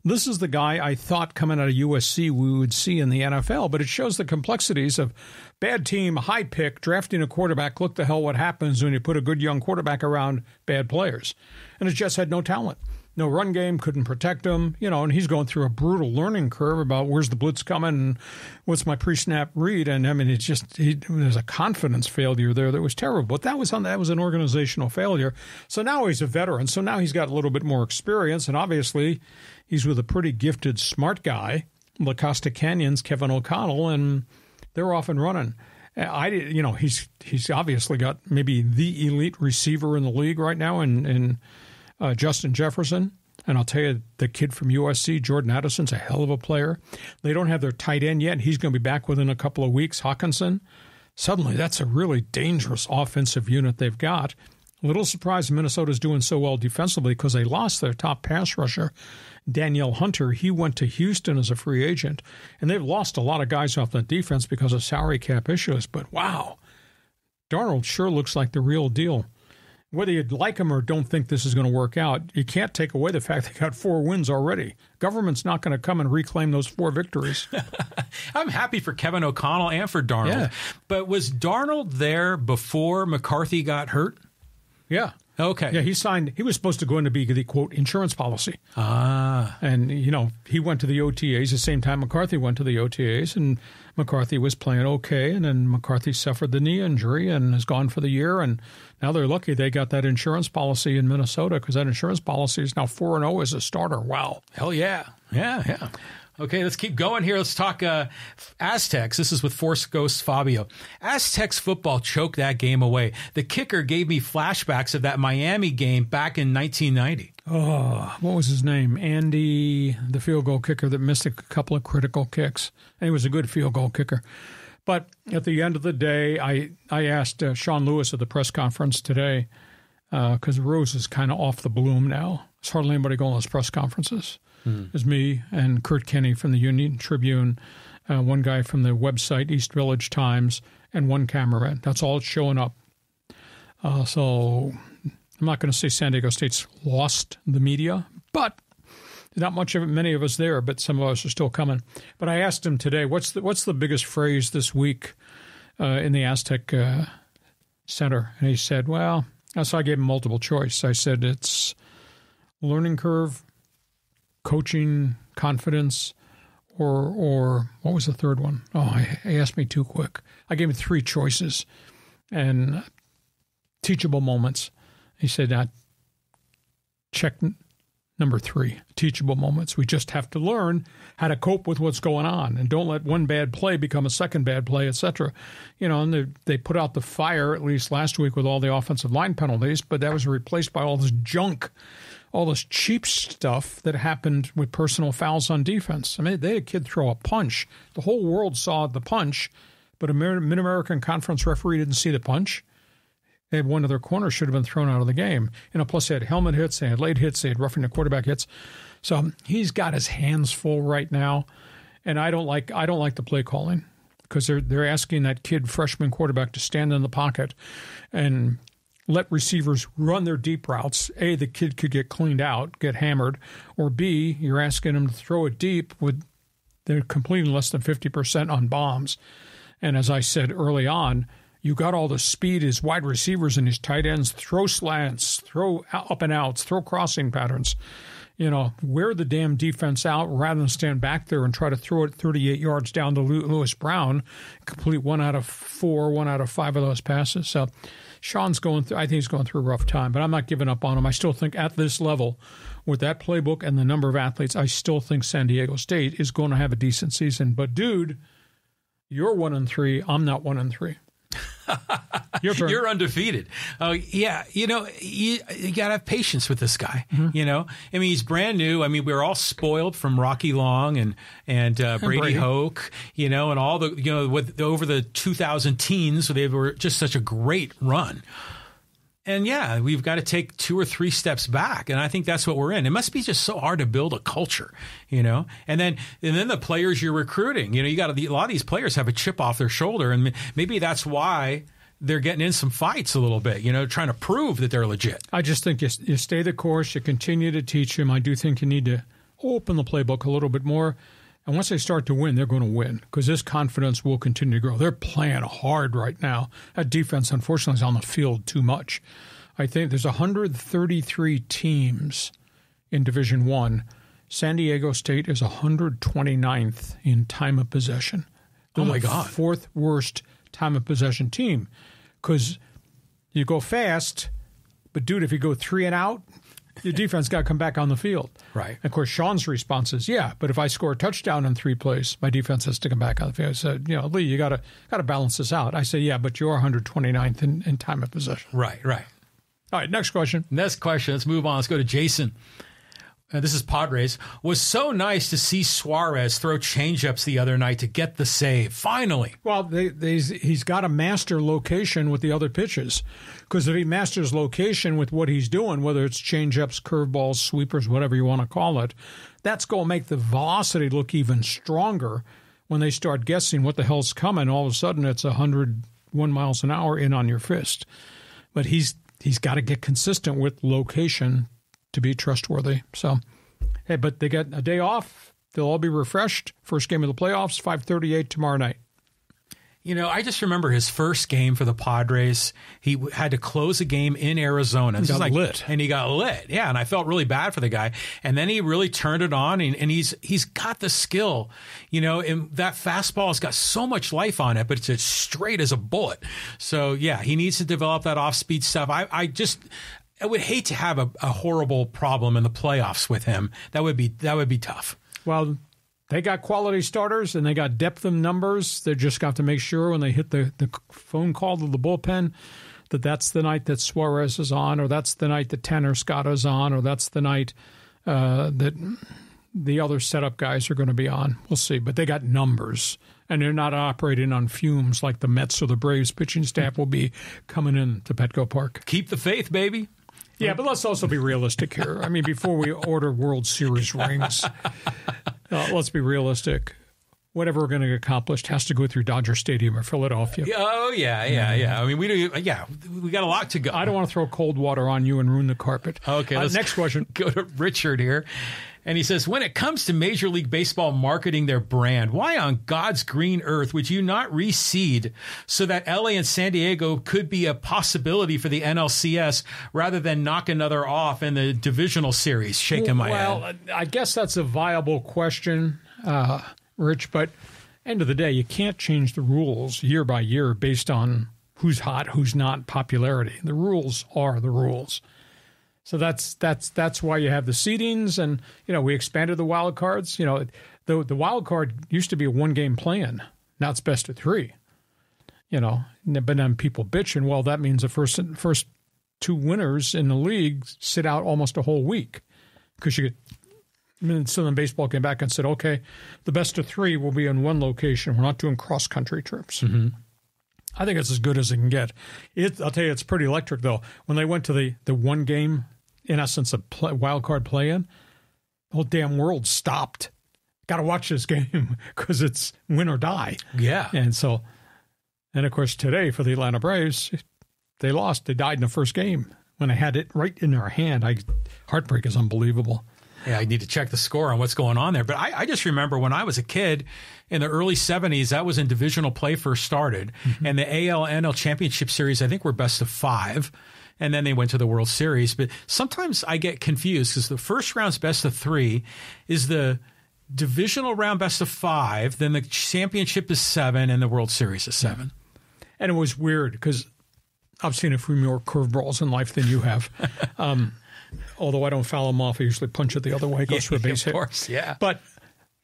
This is the guy I thought coming out of USC we would see in the NFL, but it shows the complexities of bad team, high pick, drafting a quarterback. Look the hell what happens when you put a good young quarterback around bad players. And it just had no talent. No run game, couldn't protect him, you know, and he's going through a brutal learning curve about where's the blitz coming and what's my pre snap read. And I mean, it's just, he, there's a confidence failure there that was terrible. But that was on, that was an organizational failure. So now he's a veteran. So now he's got a little bit more experience. And obviously, He's with a pretty gifted, smart guy, La Costa Canyons, Kevin O'Connell, and they're off and running. I, you know, he's he's obviously got maybe the elite receiver in the league right now, in uh, Justin Jefferson. And I'll tell you, the kid from USC, Jordan Addison's a hell of a player. They don't have their tight end yet. He's going to be back within a couple of weeks. Hockenson. Suddenly, that's a really dangerous offensive unit they've got. A little surprised Minnesota's doing so well defensively because they lost their top pass rusher Danielle Hunter, he went to Houston as a free agent, and they've lost a lot of guys off the defense because of salary cap issues. But wow, Darnold sure looks like the real deal. Whether you like him or don't think this is going to work out, you can't take away the fact they got four wins already. Government's not going to come and reclaim those four victories. I'm happy for Kevin O'Connell and for Darnold. Yeah. But was Darnold there before McCarthy got hurt? Yeah. Okay. Yeah, he signed. He was supposed to go in to be the quote insurance policy. Ah. And you know, he went to the OTAs the same time McCarthy went to the OTAs, and McCarthy was playing okay, and then McCarthy suffered the knee injury and is gone for the year, and now they're lucky they got that insurance policy in Minnesota because that insurance policy is now four and zero oh as a starter. Wow. Hell yeah. Yeah. Yeah. Okay, let's keep going here. Let's talk uh, Aztecs. This is with Force Ghost Fabio. Aztecs football choked that game away. The kicker gave me flashbacks of that Miami game back in 1990. Oh, what was his name? Andy, the field goal kicker that missed a couple of critical kicks. And he was a good field goal kicker. But at the end of the day, I, I asked uh, Sean Lewis at the press conference today, because uh, Rose is kind of off the bloom now. There's hardly anybody going to those press conferences. Mm. There's me and Kirk Kenney from the Union Tribune, uh, one guy from the website East Village Times, and one cameraman. That's all showing up. Uh, so I'm not going to say San Diego State's lost the media, but not much of it, many of us there, but some of us are still coming. But I asked him today, what's the, what's the biggest phrase this week uh, in the Aztec uh, Center? And he said, well, so I gave him multiple choice. I said it's learning curve, coaching confidence, or or what was the third one? Oh, he asked me too quick. I gave him three choices, and teachable moments. He said, "Now, check number three: teachable moments. We just have to learn how to cope with what's going on, and don't let one bad play become a second bad play, etc." You know, and they, they put out the fire at least last week with all the offensive line penalties, but that was replaced by all this junk all this cheap stuff that happened with personal fouls on defense. I mean, they had a kid throw a punch. The whole world saw the punch, but a Mid American Conference referee didn't see the punch. They had one of their corners should have been thrown out of the game. You know, plus they had helmet hits, they had late hits, they had roughing the quarterback hits. So he's got his hands full right now, and I don't like I don't like the play calling because they're they're asking that kid freshman quarterback to stand in the pocket and let receivers run their deep routes. A, the kid could get cleaned out, get hammered, or B, you're asking him to throw it deep with they're completing less than 50% on bombs. And as I said early on, you got all the speed his wide receivers and his tight ends throw slants, throw up and outs, throw crossing patterns. You know, wear the damn defense out rather than stand back there and try to throw it 38 yards down to Lewis Brown, complete one out of four, one out of five of those passes. So Sean's going through, I think he's going through a rough time, but I'm not giving up on him. I still think at this level, with that playbook and the number of athletes, I still think San Diego State is going to have a decent season. But dude, you're one and three. I'm not one and three. You're undefeated. Uh, yeah, you know, you, you got to have patience with this guy. Mm-hmm. You know, I mean, he's brand new. I mean, we are all spoiled from Rocky Long and and uh, Brady, Brady Hoke, you know, and all the you know with over the 2000 teens, they were just such a great run. And yeah, we've got to take two or three steps back, and I think that's what we're in. It must be just so hard to build a culture, you know. And then, and then the players you're recruiting, you know, you got a lot of these players have a chip off their shoulder, and maybe that's why they're getting in some fights a little bit, you know, trying to prove that they're legit. I just think you, you stay the course, you continue to teach them. I do think you need to open the playbook a little bit more. And once they start to win, they're going to win because this confidence will continue to grow. They're playing hard right now. That defense, unfortunately, is on the field too much. I think there's 133 teams in Division One. San Diego State is 129th in time of possession. They're oh my God! Fourth worst time of possession team because you go fast, but dude, if you go three and out, your defense got to come back on the field. Right. And of course, Sean's response is, "Yeah, but if I score a touchdown in three plays, my defense has to come back on the field." So, "You know, Lee, you got to got to balance this out." I say, "Yeah, but you're 129th in, in time of possession." Right. Right. All right. Next question. Next question. Let's move on. Let's go to Jason uh, this is Padres, was so nice to see Suarez throw changeups the other night to get the save. Finally. Well, they, they, he's got to master location with the other pitches. Because if he masters location with what he's doing, whether it's changeups, curveballs, sweepers, whatever you want to call it, that's going to make the velocity look even stronger when they start guessing what the hell's coming. All of a sudden, it's 101 miles an hour in on your fist. But he's he's got to get consistent with location to be trustworthy. So, hey, but they get a day off. They'll all be refreshed. First game of the playoffs, five thirty-eight tomorrow night. You know, I just remember his first game for the Padres. He had to close a game in Arizona. He got like, lit, and he got lit. Yeah, and I felt really bad for the guy. And then he really turned it on, and, and he's he's got the skill. You know, and that fastball has got so much life on it, but it's as straight as a bullet. So yeah, he needs to develop that off speed stuff. I I just I would hate to have a, a horrible problem in the playoffs with him. That would be that would be tough. Well, they got quality starters and they got depth of numbers. They just got to make sure when they hit the, the phone call to the bullpen that that's the night that Suarez is on, or that's the night that Tanner Scott is on, or that's the night uh, that the other setup guys are going to be on. We'll see. But they got numbers, and they're not operating on fumes like the Mets or the Braves pitching staff will be coming in to Petco Park. Keep the faith, baby. Yeah, but let's also be realistic here. I mean, before we order World Series rings, uh, let's be realistic. Whatever we're going to accomplish has to go through Dodger Stadium or Philadelphia. Oh yeah, yeah, yeah. I mean, we do. Yeah, we got a lot to go. I don't want to throw cold water on you and ruin the carpet. Okay, Uh, next question. Go to Richard here. And he says, when it comes to Major League Baseball marketing their brand, why on God's green earth would you not reseed so that LA and San Diego could be a possibility for the NLCS rather than knock another off in the divisional series? Shaking my head? well. I guess that's a viable question, uh, Rich. But end of the day, you can't change the rules year by year based on who's hot, who's not popularity. The rules are the rules. So that's that's that's why you have the seedings, and you know we expanded the wild cards. You know, the the wild card used to be a one game plan. Now it's best of three. You know, but then people bitching. Well, that means the first first two winners in the league sit out almost a whole week because you get. And then Baseball came back and said, "Okay, the best of three will be in one location. We're not doing cross country trips." Mm-hmm. I think it's as good as it can get. It, I'll tell you, it's pretty electric though. When they went to the the one game, in essence, a play, wild card play in, the whole damn world stopped. Got to watch this game because it's win or die. Yeah. And so, and of course, today for the Atlanta Braves, they lost. They died in the first game when they had it right in their hand. I heartbreak is unbelievable. Yeah, I need to check the score on what's going on there. But I, I just remember when I was a kid in the early 70s, that was when divisional play first started. Mm-hmm. And the AL NL Championship Series, I think, were best of five. And then they went to the World Series. But sometimes I get confused because the first round's best of three is the divisional round best of five, then the championship is seven, and the World Series is seven. And it was weird because I've seen a few more curveballs in life than you have. um, although I don't foul them off, I usually punch it the other way, goes for a base hit. course, yeah. But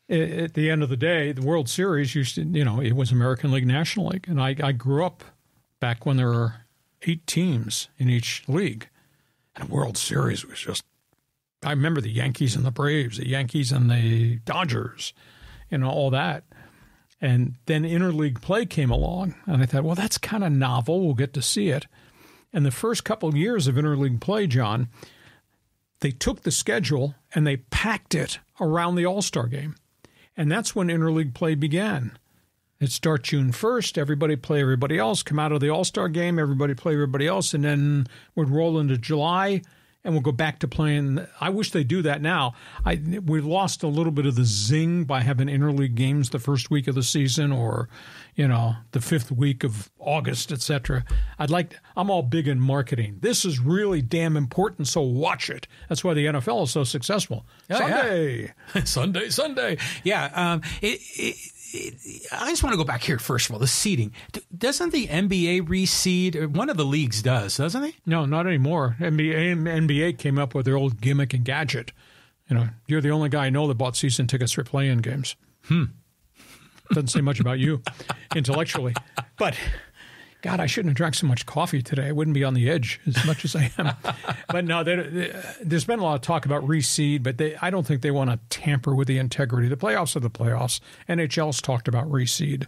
at the end of the day, the World Series used to, you know, it was American League, National League. And I, I grew up back when there were eight teams in each league. And World Series was just, I remember the Yankees and the Braves, the Yankees and the Dodgers, and all that. And then interleague play came along. And I thought, well, that's kind of novel. We'll get to see it. And the first couple of years of interleague play, John, they took the schedule and they packed it around the All Star game. And that's when interleague play began. It starts June 1st, everybody play everybody else, come out of the All Star game, everybody play everybody else, and then we'd roll into July and we'll go back to playing. I wish they do that now. I we lost a little bit of the zing by having interleague games the first week of the season or, you know, the fifth week of August, etc. I'd like. I'm all big in marketing. This is really damn important, so watch it. That's why the NFL is so successful. Oh, yeah. Sunday. Sunday, Sunday. Yeah. Um, it, it, I just want to go back here first of all. The seeding doesn't the NBA reseed? One of the leagues does, doesn't it? No, not anymore. NBA NBA came up with their old gimmick and gadget. You know, you're the only guy I know that bought season tickets for play-in games. Hmm. Doesn't say much about you intellectually, but God, I shouldn't have drank so much coffee today. I wouldn't be on the edge as much as I am. but no, they, they, there's been a lot of talk about reseed, but they, I don't think they want to tamper with the integrity. Of the playoffs are the playoffs. NHL's talked about reseed,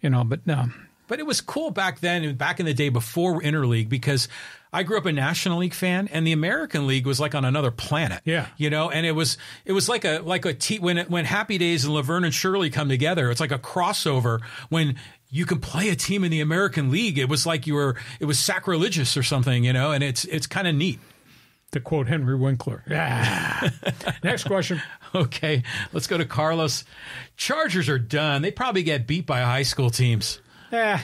you know, but no. But it was cool back then, back in the day before interleague, because I grew up a National League fan, and the American League was like on another planet. Yeah. you know, and it was it was like a like a t- when it, when Happy Days and Laverne and Shirley come together, it's like a crossover when you can play a team in the American League. It was like you were it was sacrilegious or something, you know, and it's it's kind of neat. To quote Henry Winkler. Yeah. Next question. Okay, let's go to Carlos. Chargers are done. They probably get beat by high school teams. Eh,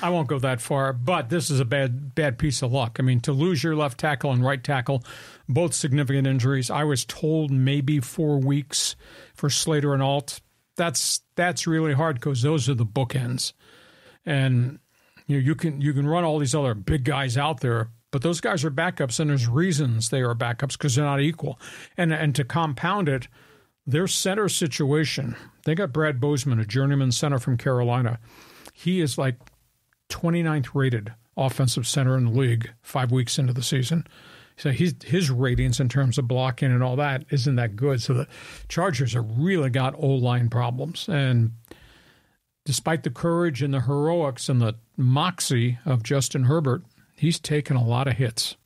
I won't go that far, but this is a bad bad piece of luck. I mean, to lose your left tackle and right tackle, both significant injuries. I was told maybe four weeks for Slater and Alt. That's that's really hard because those are the bookends, and you know, you can you can run all these other big guys out there, but those guys are backups, and there's reasons they are backups because they're not equal. And and to compound it, their center situation, they got Brad Bozeman, a journeyman center from Carolina. He is like 29th rated offensive center in the league five weeks into the season. So he's, his ratings in terms of blocking and all that isn't that good. So the Chargers have really got O line problems. And despite the courage and the heroics and the moxie of Justin Herbert, he's taken a lot of hits.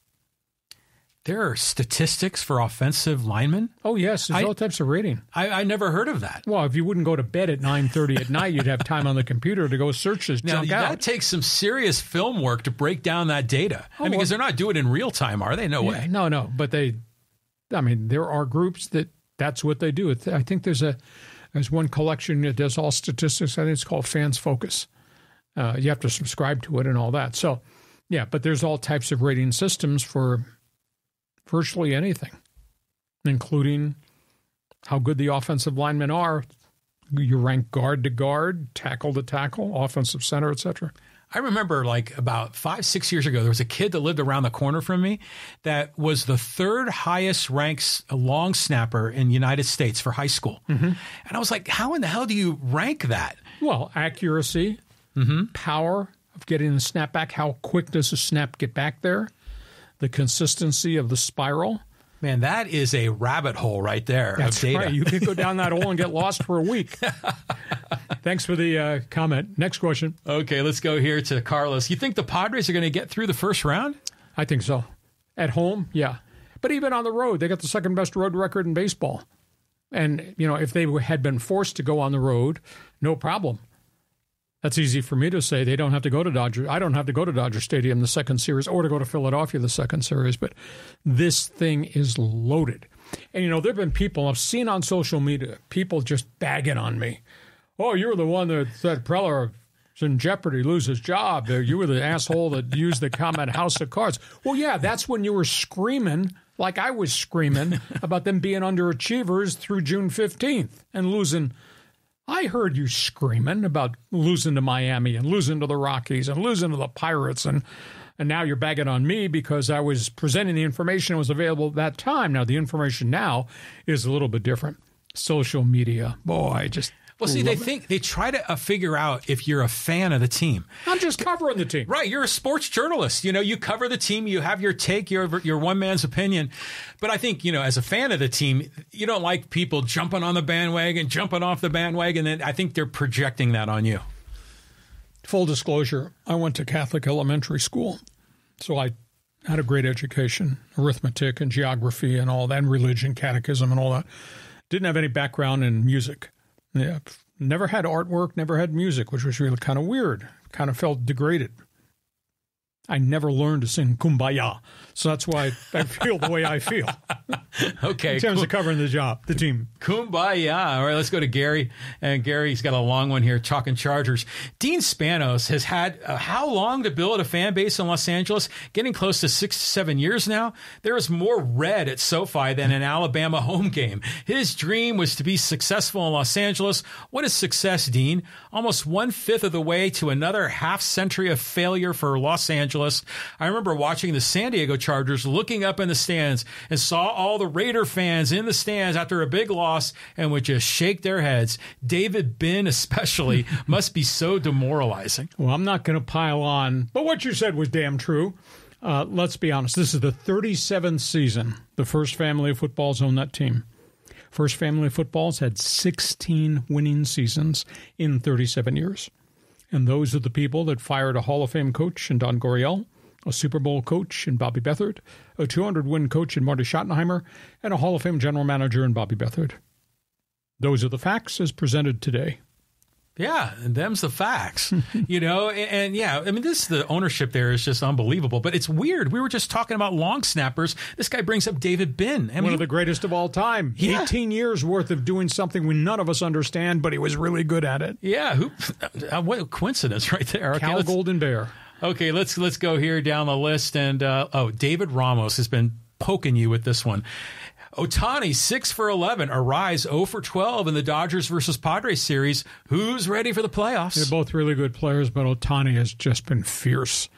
There are statistics for offensive linemen. Oh yes, there's I- all types of rating. I, I never heard of that. Well, if you wouldn't go to bed at nine thirty at night, you'd have time on the computer to go search this Now junk that out. takes some serious film work to break down that data. I mean, well- because they're not doing it in real time, are they? No Yeah, way. no, no, but they, I mean, there are groups that that's what they do. I think there's a there's one collection that does all statistics. I think it's called Fans Focus. Uh, you have to subscribe to it and all that. So, yeah, but there's all types of rating systems for virtually anything, including how good the offensive linemen are. You rank guard to guard, tackle to tackle, offensive center, etc. I remember like about five, six years ago, there was a kid that lived around the corner from me that was the third highest ranked long snapper in the United States for high school. Mm-hmm. And I was like, how in the hell do you rank that? Well, accuracy, power of getting the snap back. How quick does the snap get back there? The consistency of the spiral. Man, that is a rabbit hole right there That's of data. right. You could go down that hole and get lost for a week. Thanks for the uh, comment. Next question. Okay, let's go here to Carlos. You think the Padres are going to get through the first round? I think so. At home, yeah. But even on the road, they got the second best road record in baseball. And, you know, if they had been forced to go on the road, no problem. That's easy for me to say. They don't have to go to Dodger. I don't have to go to Dodger Stadium the second series or to go to Philadelphia the second series. But this thing is loaded. And, you know, there have been people I've seen on social media, people just bagging on me. Oh, you were the one that said Preller is in jeopardy, lose his job. You were the asshole that used the comment House of Cards. Well, yeah, that's when you were screaming, like I was screaming, about them being underachievers through June 15th and losing. I heard you screaming about losing to Miami and losing to the Rockies and losing to the Pirates and and now you're bagging on me because I was presenting the information that was available at that time. Now the information now is a little bit different. Social media, boy, just Well, see, they think they try to uh, figure out if you're a fan of the team. I'm just covering the team. Right, you're a sports journalist. You know, you cover the team, you have your take, your your one man's opinion. But I think you know, as a fan of the team, you don't like people jumping on the bandwagon, jumping off the bandwagon. And I think they're projecting that on you. Full disclosure, I went to Catholic elementary school, so I had a great education, arithmetic and geography and all that, and religion, catechism and all that. Didn't have any background in music. Yeah, never had artwork, never had music, which was really kind of weird. Kind of felt degraded. I never learned to sing Kumbaya, so that's why I feel the way I feel Okay, in terms cool. of covering the job, the team. Kumbaya. All right, let's go to Gary. And Gary's got a long one here, talking Chargers. Dean Spanos has had uh, how long to build a fan base in Los Angeles? Getting close to six to seven years now. There is more red at SoFi than an Alabama home game. His dream was to be successful in Los Angeles. What is success, Dean? Almost one fifth of the way to another half century of failure for Los Angeles. I remember watching the San Diego Chargers looking up in the stands and saw all the Raider fans in the stands after a big loss and would just shake their heads. David Binn, especially, must be so demoralizing. Well, I'm not going to pile on, but what you said was damn true. Uh, let's be honest. This is the 37th season the First Family of Footballs owned that team. First Family of Footballs had 16 winning seasons in 37 years. And those are the people that fired a Hall of Fame coach in Don Coryell, a Super Bowl coach in Bobby Beathard, a 200 win coach in Marty Schottenheimer, and a Hall of Fame general manager in Bobby Beathard. Those are the facts as presented today. Yeah, and them's the facts, you know. And, and yeah, I mean, this the ownership there is just unbelievable. But it's weird. We were just talking about long snappers. This guy brings up David Binn. I One mean, of the greatest of all time. Yeah. 18 years worth of doing something we none of us understand, but he was really good at it. yeah, who? Uh, what a coincidence, right there. Cal let's- Golden Bear. Okay, let's let's go here down the list. And uh, oh, David Ramos has been poking you with this one. Ohtani six for eleven, Arraez zero for twelve in the Dodgers versus Padres series. Who's ready for the playoffs? They're both really good players, but Ohtani has just been fierce.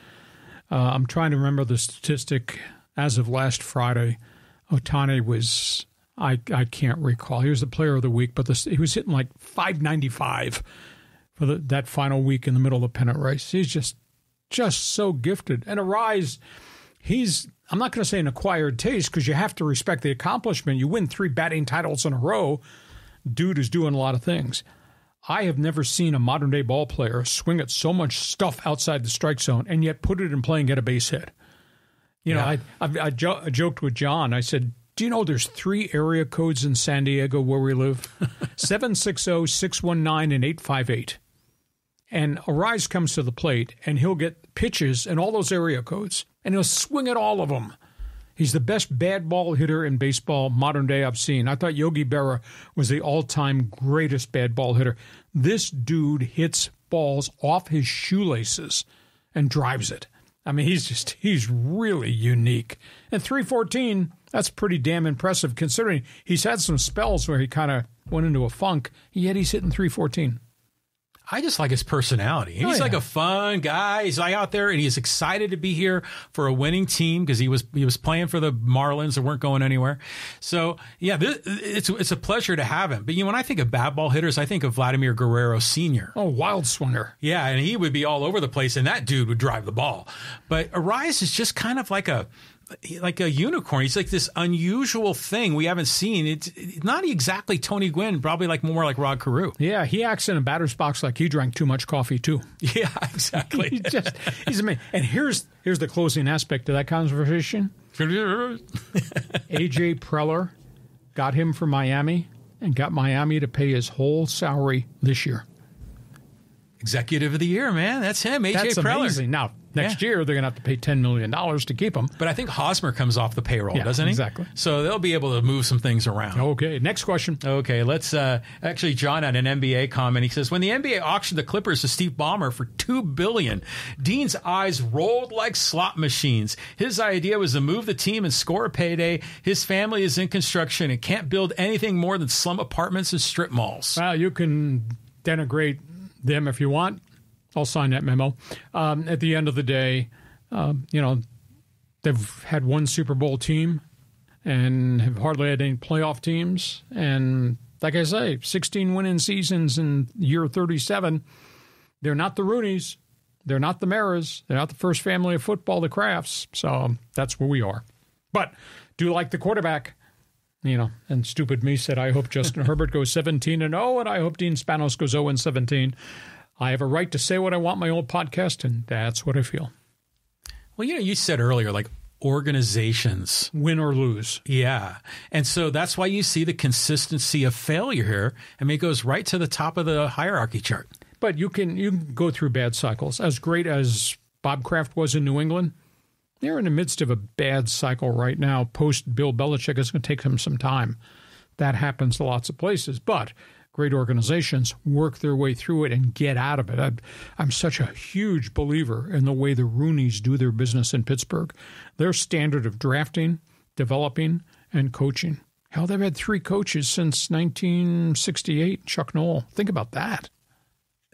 Uh, I'm trying to remember the statistic as of last Friday. Ohtani was I I can't recall. He was the player of the week, but this, he was hitting like 595 for the, that final week in the middle of the pennant race. He's just just so gifted. And Arraez, he's I'm not going to say an acquired taste because you have to respect the accomplishment. You win three batting titles in a row. Dude is doing a lot of things. I have never seen a modern day ball player swing at so much stuff outside the strike zone and yet put it in play and get a base hit. You know, I, I, I, jo- I joked with John. I said, Do you know there's three area codes in San Diego where we live? 760, 619, and 858. And Arraez comes to the plate and he'll get pitches in all those area codes and he'll swing at all of them. He's the best bad ball hitter in baseball modern day I've seen. I thought Yogi Berra was the all time greatest bad ball hitter. This dude hits balls off his shoelaces and drives it. I mean, he's just, he's really unique. And 314, that's pretty damn impressive considering he's had some spells where he kind of went into a funk, yet he's hitting 314. I just like his personality. Oh, he's Oh, yeah. like a fun guy. He's like out there and he's excited to be here for a winning team because he was he was playing for the Marlins that weren't going anywhere. So yeah, this, it's it's a pleasure to have him. But you know, when I think of bad ball hitters, I think of Vladimir Guerrero Sr. Oh, wild swinger. Yeah, and he would be all over the place, and that dude would drive the ball. But Arraez is just kind of like a like a unicorn. He's like this unusual thing we haven't seen. It's, it's not exactly Tony Gwynn, probably like more like Rod Carew. Yeah, he acts in a batter's box like he drank too much coffee too. Yeah, exactly. He just he's amazing. And here's here's the closing aspect of that conversation. AJ Preller got him from Miami and got Miami to pay his whole salary this year. Executive of the year, man. That's him, AJ That's Preller. amazing. Now next Yeah. year they're going to have to pay ten million dollars to keep him. But I think Hosmer comes off the payroll, Yeah, doesn't he? exactly. So they'll be able to move some things around. Okay, next question. Okay, let's uh, actually. John had an NBA comment. He says, "When the NBA auctioned the Clippers to Steve Ballmer for two billion, Dean's eyes rolled like slot machines. His idea was to move the team and score a payday. His family is in construction and can't build anything more than slum apartments and strip malls. Well, you can denigrate them if you want. I'll sign that memo. Um, at the end of the day, um, you know, they've had one Super Bowl team and have hardly had any playoff teams. And like I say, 16 winning seasons in year 37. They're not the Rooneys. They're not the Maras. They're not the first family of football, the Krafts. So that's where we are. But do like the quarterback you know, and stupid me said, I hope Justin Herbert goes 17 and 0, and I hope Dean Spanos goes 0 and 17. I have a right to say what I want my old podcast, and that's what I feel. Well, you know, you said earlier, like organizations Win or lose. Yeah. And so that's why you see the consistency of failure here. I mean, it goes right to the top of the hierarchy chart. But you can you can go through bad cycles. As great as Bob Kraft was in New England, they're in the midst of a bad cycle right now. Post Bill Belichick is going to take them some time. That happens to lots of places, but great organizations work their way through it and get out of it. I'm, I'm such a huge believer in the way the Rooneys do their business in Pittsburgh. Their standard of drafting, developing, and coaching. Hell, they've had three coaches since 1968. Chuck Noll. Think about that.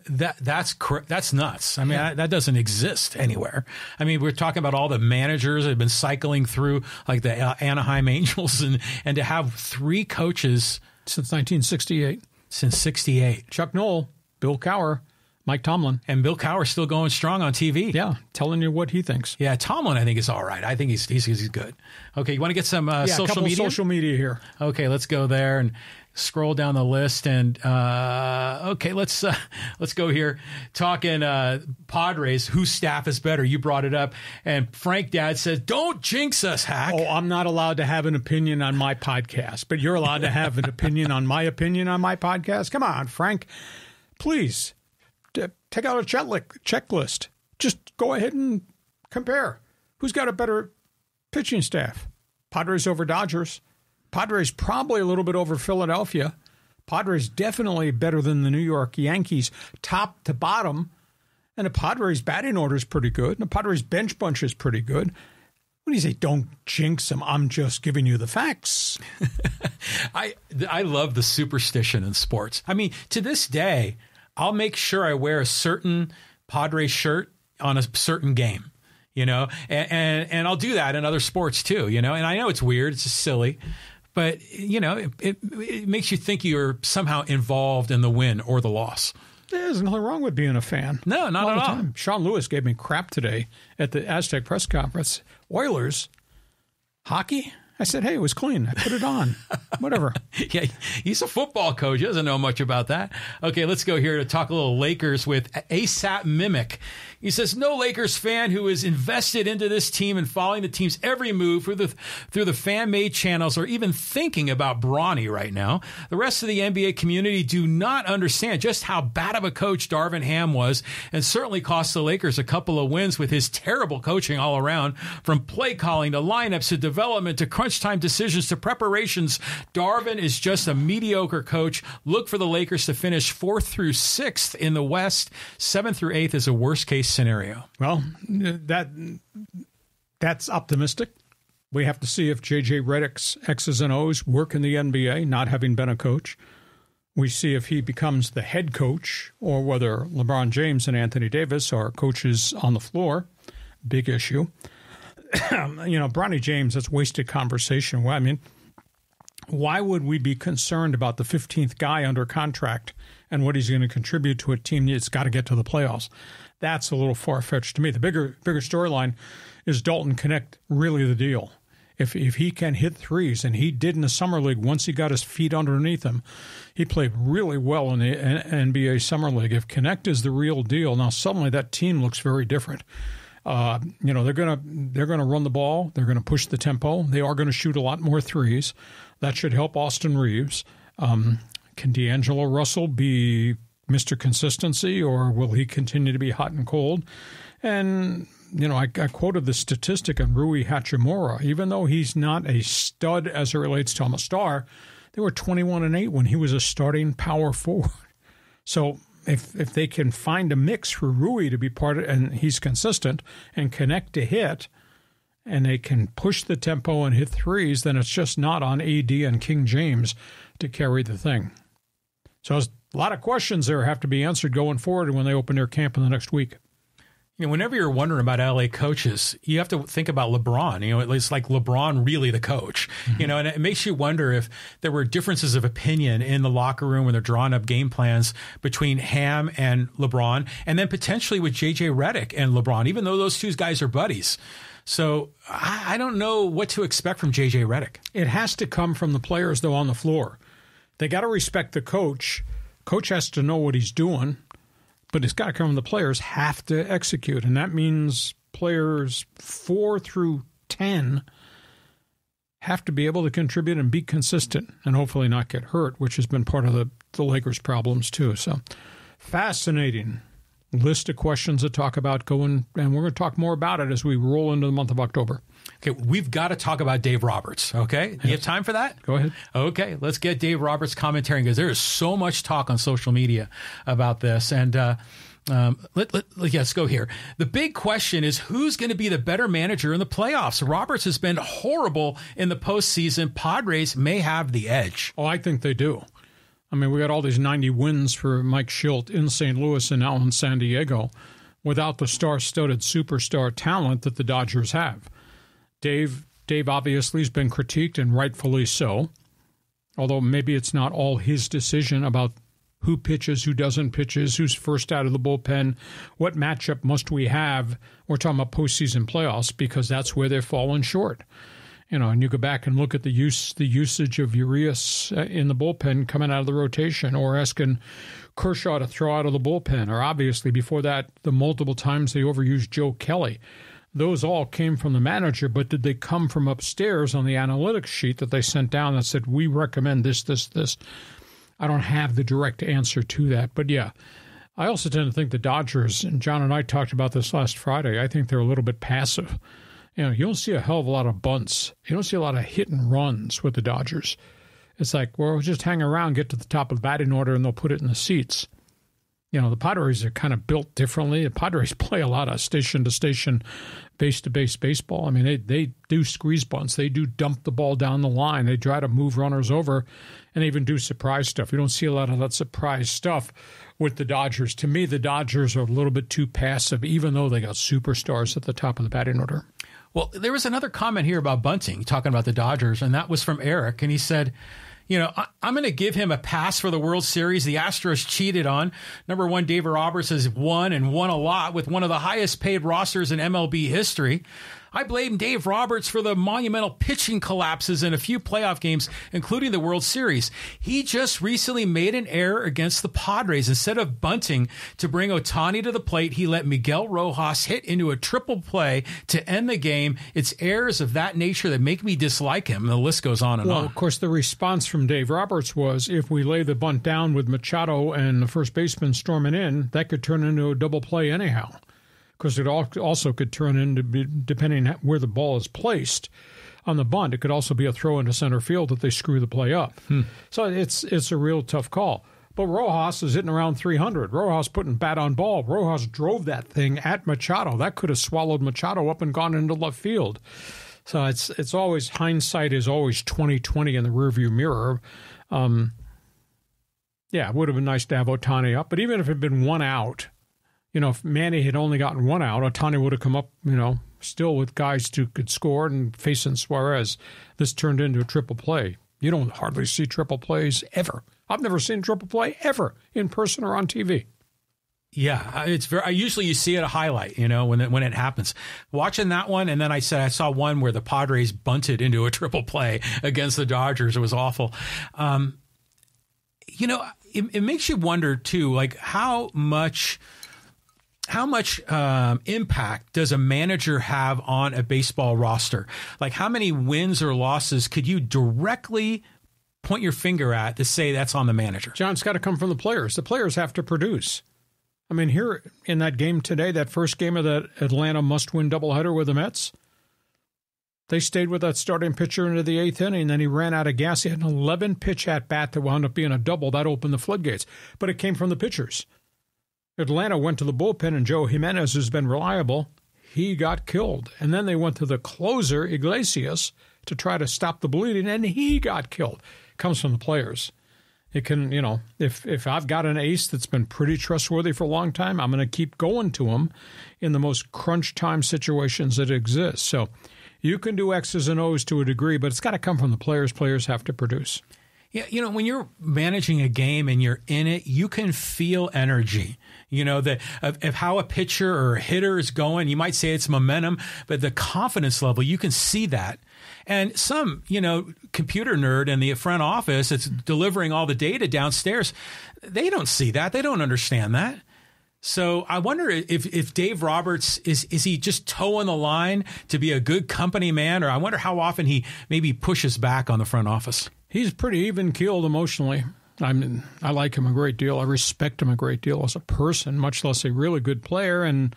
That that's cr- that's nuts. I mean, that, that doesn't exist anywhere. I mean, we're talking about all the managers that have been cycling through, like the uh, Anaheim Angels, and and to have three coaches Since 1968. Since '68, Chuck Noll, Bill Cowher, Mike Tomlin. and Bill Cowher still going strong on TV. Yeah, telling you what he thinks. Yeah, Tomlin, I think is all right. I think he's he's, he's good. Okay, you want to get some uh, Yeah, social media? social media here. Okay, let's go there and scroll down the list. And uh, okay, let's uh, let's go here. Talking uh, Padres, whose staff is better? You brought it up, and Frank Dad says, "Don't jinx us, Hack." Oh, I'm not allowed to have an opinion on my podcast, but you're allowed to have an opinion on my opinion on my podcast. Come on, Frank. Please t- take out a checkli- checklist. Just go ahead and compare. Who's got a better pitching staff? Padres over Dodgers. Padres probably a little bit over Philadelphia. Padres definitely better than the New York Yankees, top to bottom. And the Padres batting order is pretty good. And the Padres bench bunch is pretty good. Do you say? Don't jinx them. I'm just giving you the facts. I I love the superstition in sports. I mean, to this day, I'll make sure I wear a certain Padres shirt on a certain game. You know, and, and and I'll do that in other sports too. You know, and I know it's weird, it's just silly, but you know, it, it, it makes you think you're somehow involved in the win or the loss. There's nothing wrong with being a fan. No, not all at the all. time. Sean Lewis gave me crap today at the Aztec press conference. Oilers hockey. I said, "Hey, it was clean. I put it on. Whatever." yeah, he's a football coach. He doesn't know much about that. Okay, let's go here to talk a little Lakers with ASAP Mimic. He says, "No Lakers fan who is invested into this team and following the team's every move through the through the fan made channels, or even thinking about Bronny right now. The rest of the NBA community do not understand just how bad of a coach Darvin Ham was, and certainly cost the Lakers a couple of wins with his terrible coaching all around, from play calling to lineups to development to crunch time decisions to preparations. Darvin is just a mediocre coach. Look for the Lakers to finish fourth through sixth in the West. Seventh through eighth is a worst case scenario. Well, that that's optimistic. We have to see if JJ Redick's X's and O's work in the NBA, not having been a coach. We see if he becomes the head coach or whether LeBron James and Anthony Davis are coaches on the floor. Big issue. you know, Bronny James, that's wasted conversation. Well, I mean, why would we be concerned about the 15th guy under contract and what he's going to contribute to a team that's got to get to the playoffs? That's a little far fetched to me. The bigger bigger storyline is Dalton Knecht really the deal. If if he can hit threes, and he did in the summer league once he got his feet underneath him, he played really well in the NBA summer league. If Knecht is the real deal, now suddenly that team looks very different. Uh, you know they're gonna they're gonna run the ball. They're gonna push the tempo. They are going to shoot a lot more threes. That should help Austin Reaves. Um, can D'Angelo Russell be Mr. Consistency, or will he continue to be hot and cold? And you know, I, I, quoted the statistic on Rui Hachimura. Even though he's not a stud as it relates to him a star, they were 21 and 8 when he was a starting power forward. So if if they can find a mix for Rui to be part of, and he's consistent and Knecht to hit, and they can push the tempo and hit threes, then it's just not on AD and King James to carry the thing. So a lot of questions there have to be answered going forward when they open their camp in the next week. You know, whenever you're wondering about LA coaches, you have to think about LeBron. You know, it's like LeBron really the coach. Mm-hmm. You know, and it makes you wonder if there were differences of opinion in the locker room when they're drawing up game plans between Ham and LeBron, and then potentially with JJ Redick and LeBron, even though those two guys are buddies. So I, I don't know what to expect from JJ Redick. It has to come from the players though on the floor. They got to respect the coach. Coach has to know what he's doing but it's got to come from the players have to execute and that means players 4 through 10 have to be able to contribute and be consistent and hopefully not get hurt which has been part of the, the lakers problems too. So fascinating list of questions to talk about going and we're going to talk more about it as we roll into the month of october Okay, we've got to talk about Dave Roberts. Okay, yes. you have time for that? Go ahead. Okay, let's get Dave Roberts' commentary because there is so much talk on social media about this. And uh, um, let, let, let's go here. The big question is who's going to be the better manager in the playoffs? Roberts has been horrible in the postseason. Padres may have the edge. Oh, I think they do. I mean, we got all these 90 wins for Mike Shildt in St. Louis and now in San Diego without the star studded superstar talent that the Dodgers have. Dave Dave obviously has been critiqued and rightfully so. Although maybe it's not all his decision about who pitches, who doesn't pitches, who's first out of the bullpen, what matchup must we have. We're talking about postseason playoffs because that's where they're falling short. You know, and you go back and look at the use the usage of Urias uh, in the bullpen coming out of the rotation, or asking Kershaw to throw out of the bullpen, or obviously before that the multiple times they overused Joe Kelly those all came from the manager, but did they come from upstairs on the analytics sheet that they sent down that said, we recommend this, this, this? I don't have the direct answer to that. But yeah, I also tend to think the Dodgers, and John and I talked about this last Friday, I think they're a little bit passive. You know, you don't see a hell of a lot of bunts. You don't see a lot of hit and runs with the Dodgers. It's like, well, just hang around, get to the top of the batting order, and they'll put it in the seats. You know, the Padres are kind of built differently. The Padres play a lot of station to station, base to base baseball. I mean, they, they do squeeze bunts. They do dump the ball down the line. They try to move runners over and even do surprise stuff. You don't see a lot of that surprise stuff with the Dodgers. To me, the Dodgers are a little bit too passive, even though they got superstars at the top of the batting order. Well, there was another comment here about bunting, talking about the Dodgers, and that was from Eric. And he said, you know, I, am going to give him a pass for the World Series. The Astros cheated on. Number one, David Roberts has won and won a lot with one of the highest paid rosters in MLB history. I blame Dave Roberts for the monumental pitching collapses in a few playoff games, including the World Series. He just recently made an error against the Padres. Instead of bunting to bring Ohtani to the plate, he let Miguel Rojas hit into a triple play to end the game. It's errors of that nature that make me dislike him. The list goes on and well, on. Of course, the response from Dave Roberts was if we lay the bunt down with Machado and the first baseman storming in, that could turn into a double play anyhow because it also could turn into, depending where the ball is placed on the bunt, it could also be a throw into center field that they screw the play up. Hmm. So it's it's a real tough call. But Rojas is hitting around 300. Rojas putting bat on ball. Rojas drove that thing at Machado. That could have swallowed Machado up and gone into left field. So it's it's always hindsight is always 2020 in the rearview mirror. Um, yeah, it would have been nice to have Ohtani up, but even if it had been one out, you know, if Manny had only gotten one out, Ohtani would have come up, you know, still with guys who could score and facing Suarez. This turned into a triple play. You don't hardly see triple plays ever. I've never seen triple play ever in person or on TV. Yeah, it's very. Usually you see it a highlight, you know, when it, when it happens. Watching that one, and then I said I saw one where the Padres bunted into a triple play against the Dodgers. It was awful. Um, you know, it, it makes you wonder too, like how much how much um, impact does a manager have on a baseball roster? Like, how many wins or losses could you directly point your finger at to say that's on the manager? John, it's got to come from the players. The players have to produce. I mean, here in that game today, that first game of that Atlanta must win doubleheader with the Mets, they stayed with that starting pitcher into the eighth inning. Then he ran out of gas. He had an 11 pitch at bat that wound up being a double. That opened the floodgates. But it came from the pitchers. Atlanta went to the bullpen, and Joe Jimenez has been reliable. He got killed. And then they went to the closer, Iglesias, to try to stop the bleeding, and he got killed. It comes from the players. It can, you know, if if I've got an ace that's been pretty trustworthy for a long time, I'm going to keep going to him in the most crunch time situations that exist. So you can do X's and O's to a degree, but it's got to come from the players. Players have to produce. Yeah, you know, when you're managing a game and you're in it, you can feel energy. You know, that of, of, how a pitcher or a hitter is going. You might say it's momentum, but the confidence level, you can see that. And some, you know, computer nerd in the front office that's delivering all the data downstairs, they don't see that. They don't understand that. So I wonder if if Dave Roberts is is he just toeing the line to be a good company man, or I wonder how often he maybe pushes back on the front office. He's pretty even keeled emotionally. I mean, I like him a great deal. I respect him a great deal as a person, much less a really good player and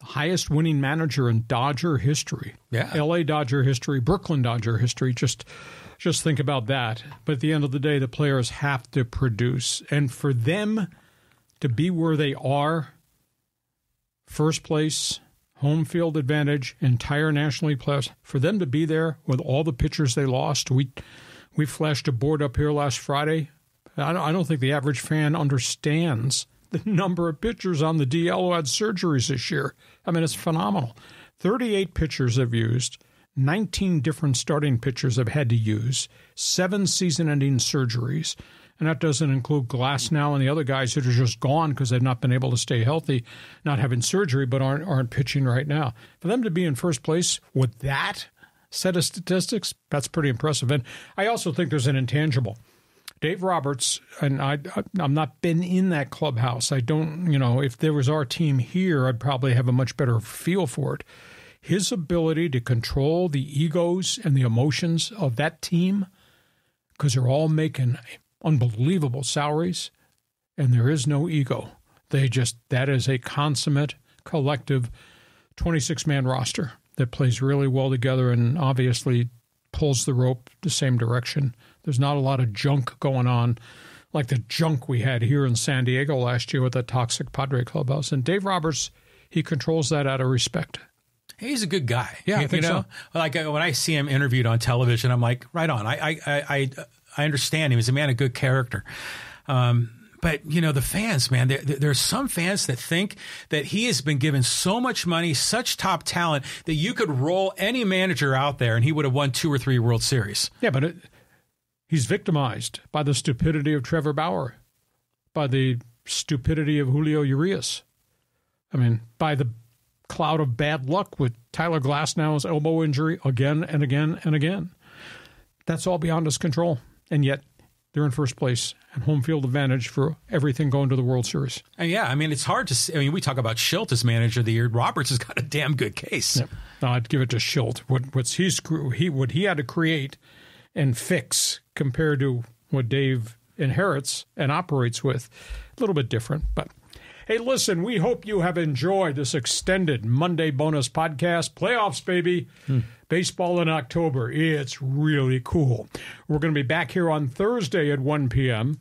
the highest winning manager in Dodger history. Yeah. LA Dodger history, Brooklyn Dodger history. Just just think about that. But at the end of the day, the players have to produce. And for them to be where they are, first place, home field advantage, entire National League playoffs, for them to be there with all the pitchers they lost, we we flashed a board up here last Friday I don't, I don't think the average fan understands the number of pitchers on the DL who had surgeries this year. I mean, it's phenomenal. 38 pitchers have used, 19 different starting pitchers have had to use, seven season ending surgeries. And that doesn't include Glasnow and the other guys that are just gone because they've not been able to stay healthy, not having surgery, but aren't, aren't pitching right now. For them to be in first place with that set of statistics, that's pretty impressive. And I also think there's an intangible. Dave Roberts, and I, I'm not been in that clubhouse. I don't, you know, if there was our team here, I'd probably have a much better feel for it. His ability to control the egos and the emotions of that team, because they're all making unbelievable salaries, and there is no ego. They just, that is a consummate collective 26 man roster that plays really well together and obviously pulls the rope the same direction. There's not a lot of junk going on like the junk we had here in San Diego last year with the toxic Padre clubhouse. And Dave Roberts, he controls that out of respect. He's a good guy. Yeah, I think you know? so. Like uh, when I see him interviewed on television, I'm like, right on. I I I, I understand him. He's a man of good character. Um, but you know the fans, man. There, there, there's some fans that think that he has been given so much money, such top talent that you could roll any manager out there and he would have won two or three World Series. Yeah, but it, he's victimized by the stupidity of Trevor Bauer, by the stupidity of Julio Urias. I mean, by the cloud of bad luck with Tyler Glasnow's elbow injury again and again and again. That's all beyond his control. And yet, they're in first place and home field advantage for everything going to the World Series. And yeah, I mean, it's hard to see. I mean, we talk about Shildt as manager of the year. Roberts has got a damn good case. No, I'd give it to Shildt. What, what's he's, he, what he had to create and fix compared to what Dave inherits and operates with, a little bit different, but – Hey, listen, we hope you have enjoyed this extended Monday bonus podcast. Playoffs, baby. Hmm. Baseball in October. It's really cool. We're going to be back here on Thursday at 1 p.m.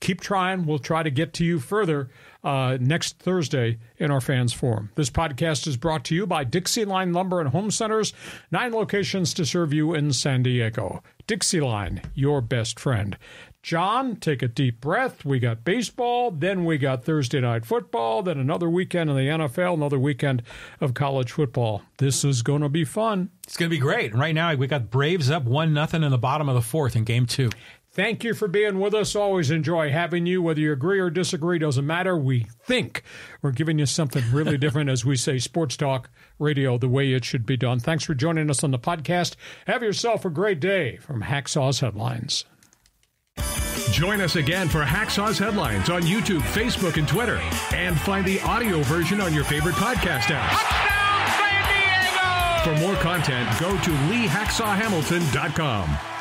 Keep trying. We'll try to get to you further uh, next Thursday in our fans forum. This podcast is brought to you by Dixieline Lumber and Home Centers, nine locations to serve you in San Diego. Dixieline, your best friend. John, take a deep breath. We got baseball, then we got Thursday night football, then another weekend in the NFL, another weekend of college football. This is going to be fun. It's going to be great. Right now, we got Braves up one nothing in the bottom of the fourth in game two. Thank you for being with us. Always enjoy having you. Whether you agree or disagree, doesn't matter. We think we're giving you something really different as we say sports talk radio the way it should be done. Thanks for joining us on the podcast. Have yourself a great day from Hacksaw's Headlines. Join us again for Hacksaw's Headlines on YouTube, Facebook, and Twitter. And find the audio version on your favorite podcast apps. For more content, go to leehacksawhamilton.com.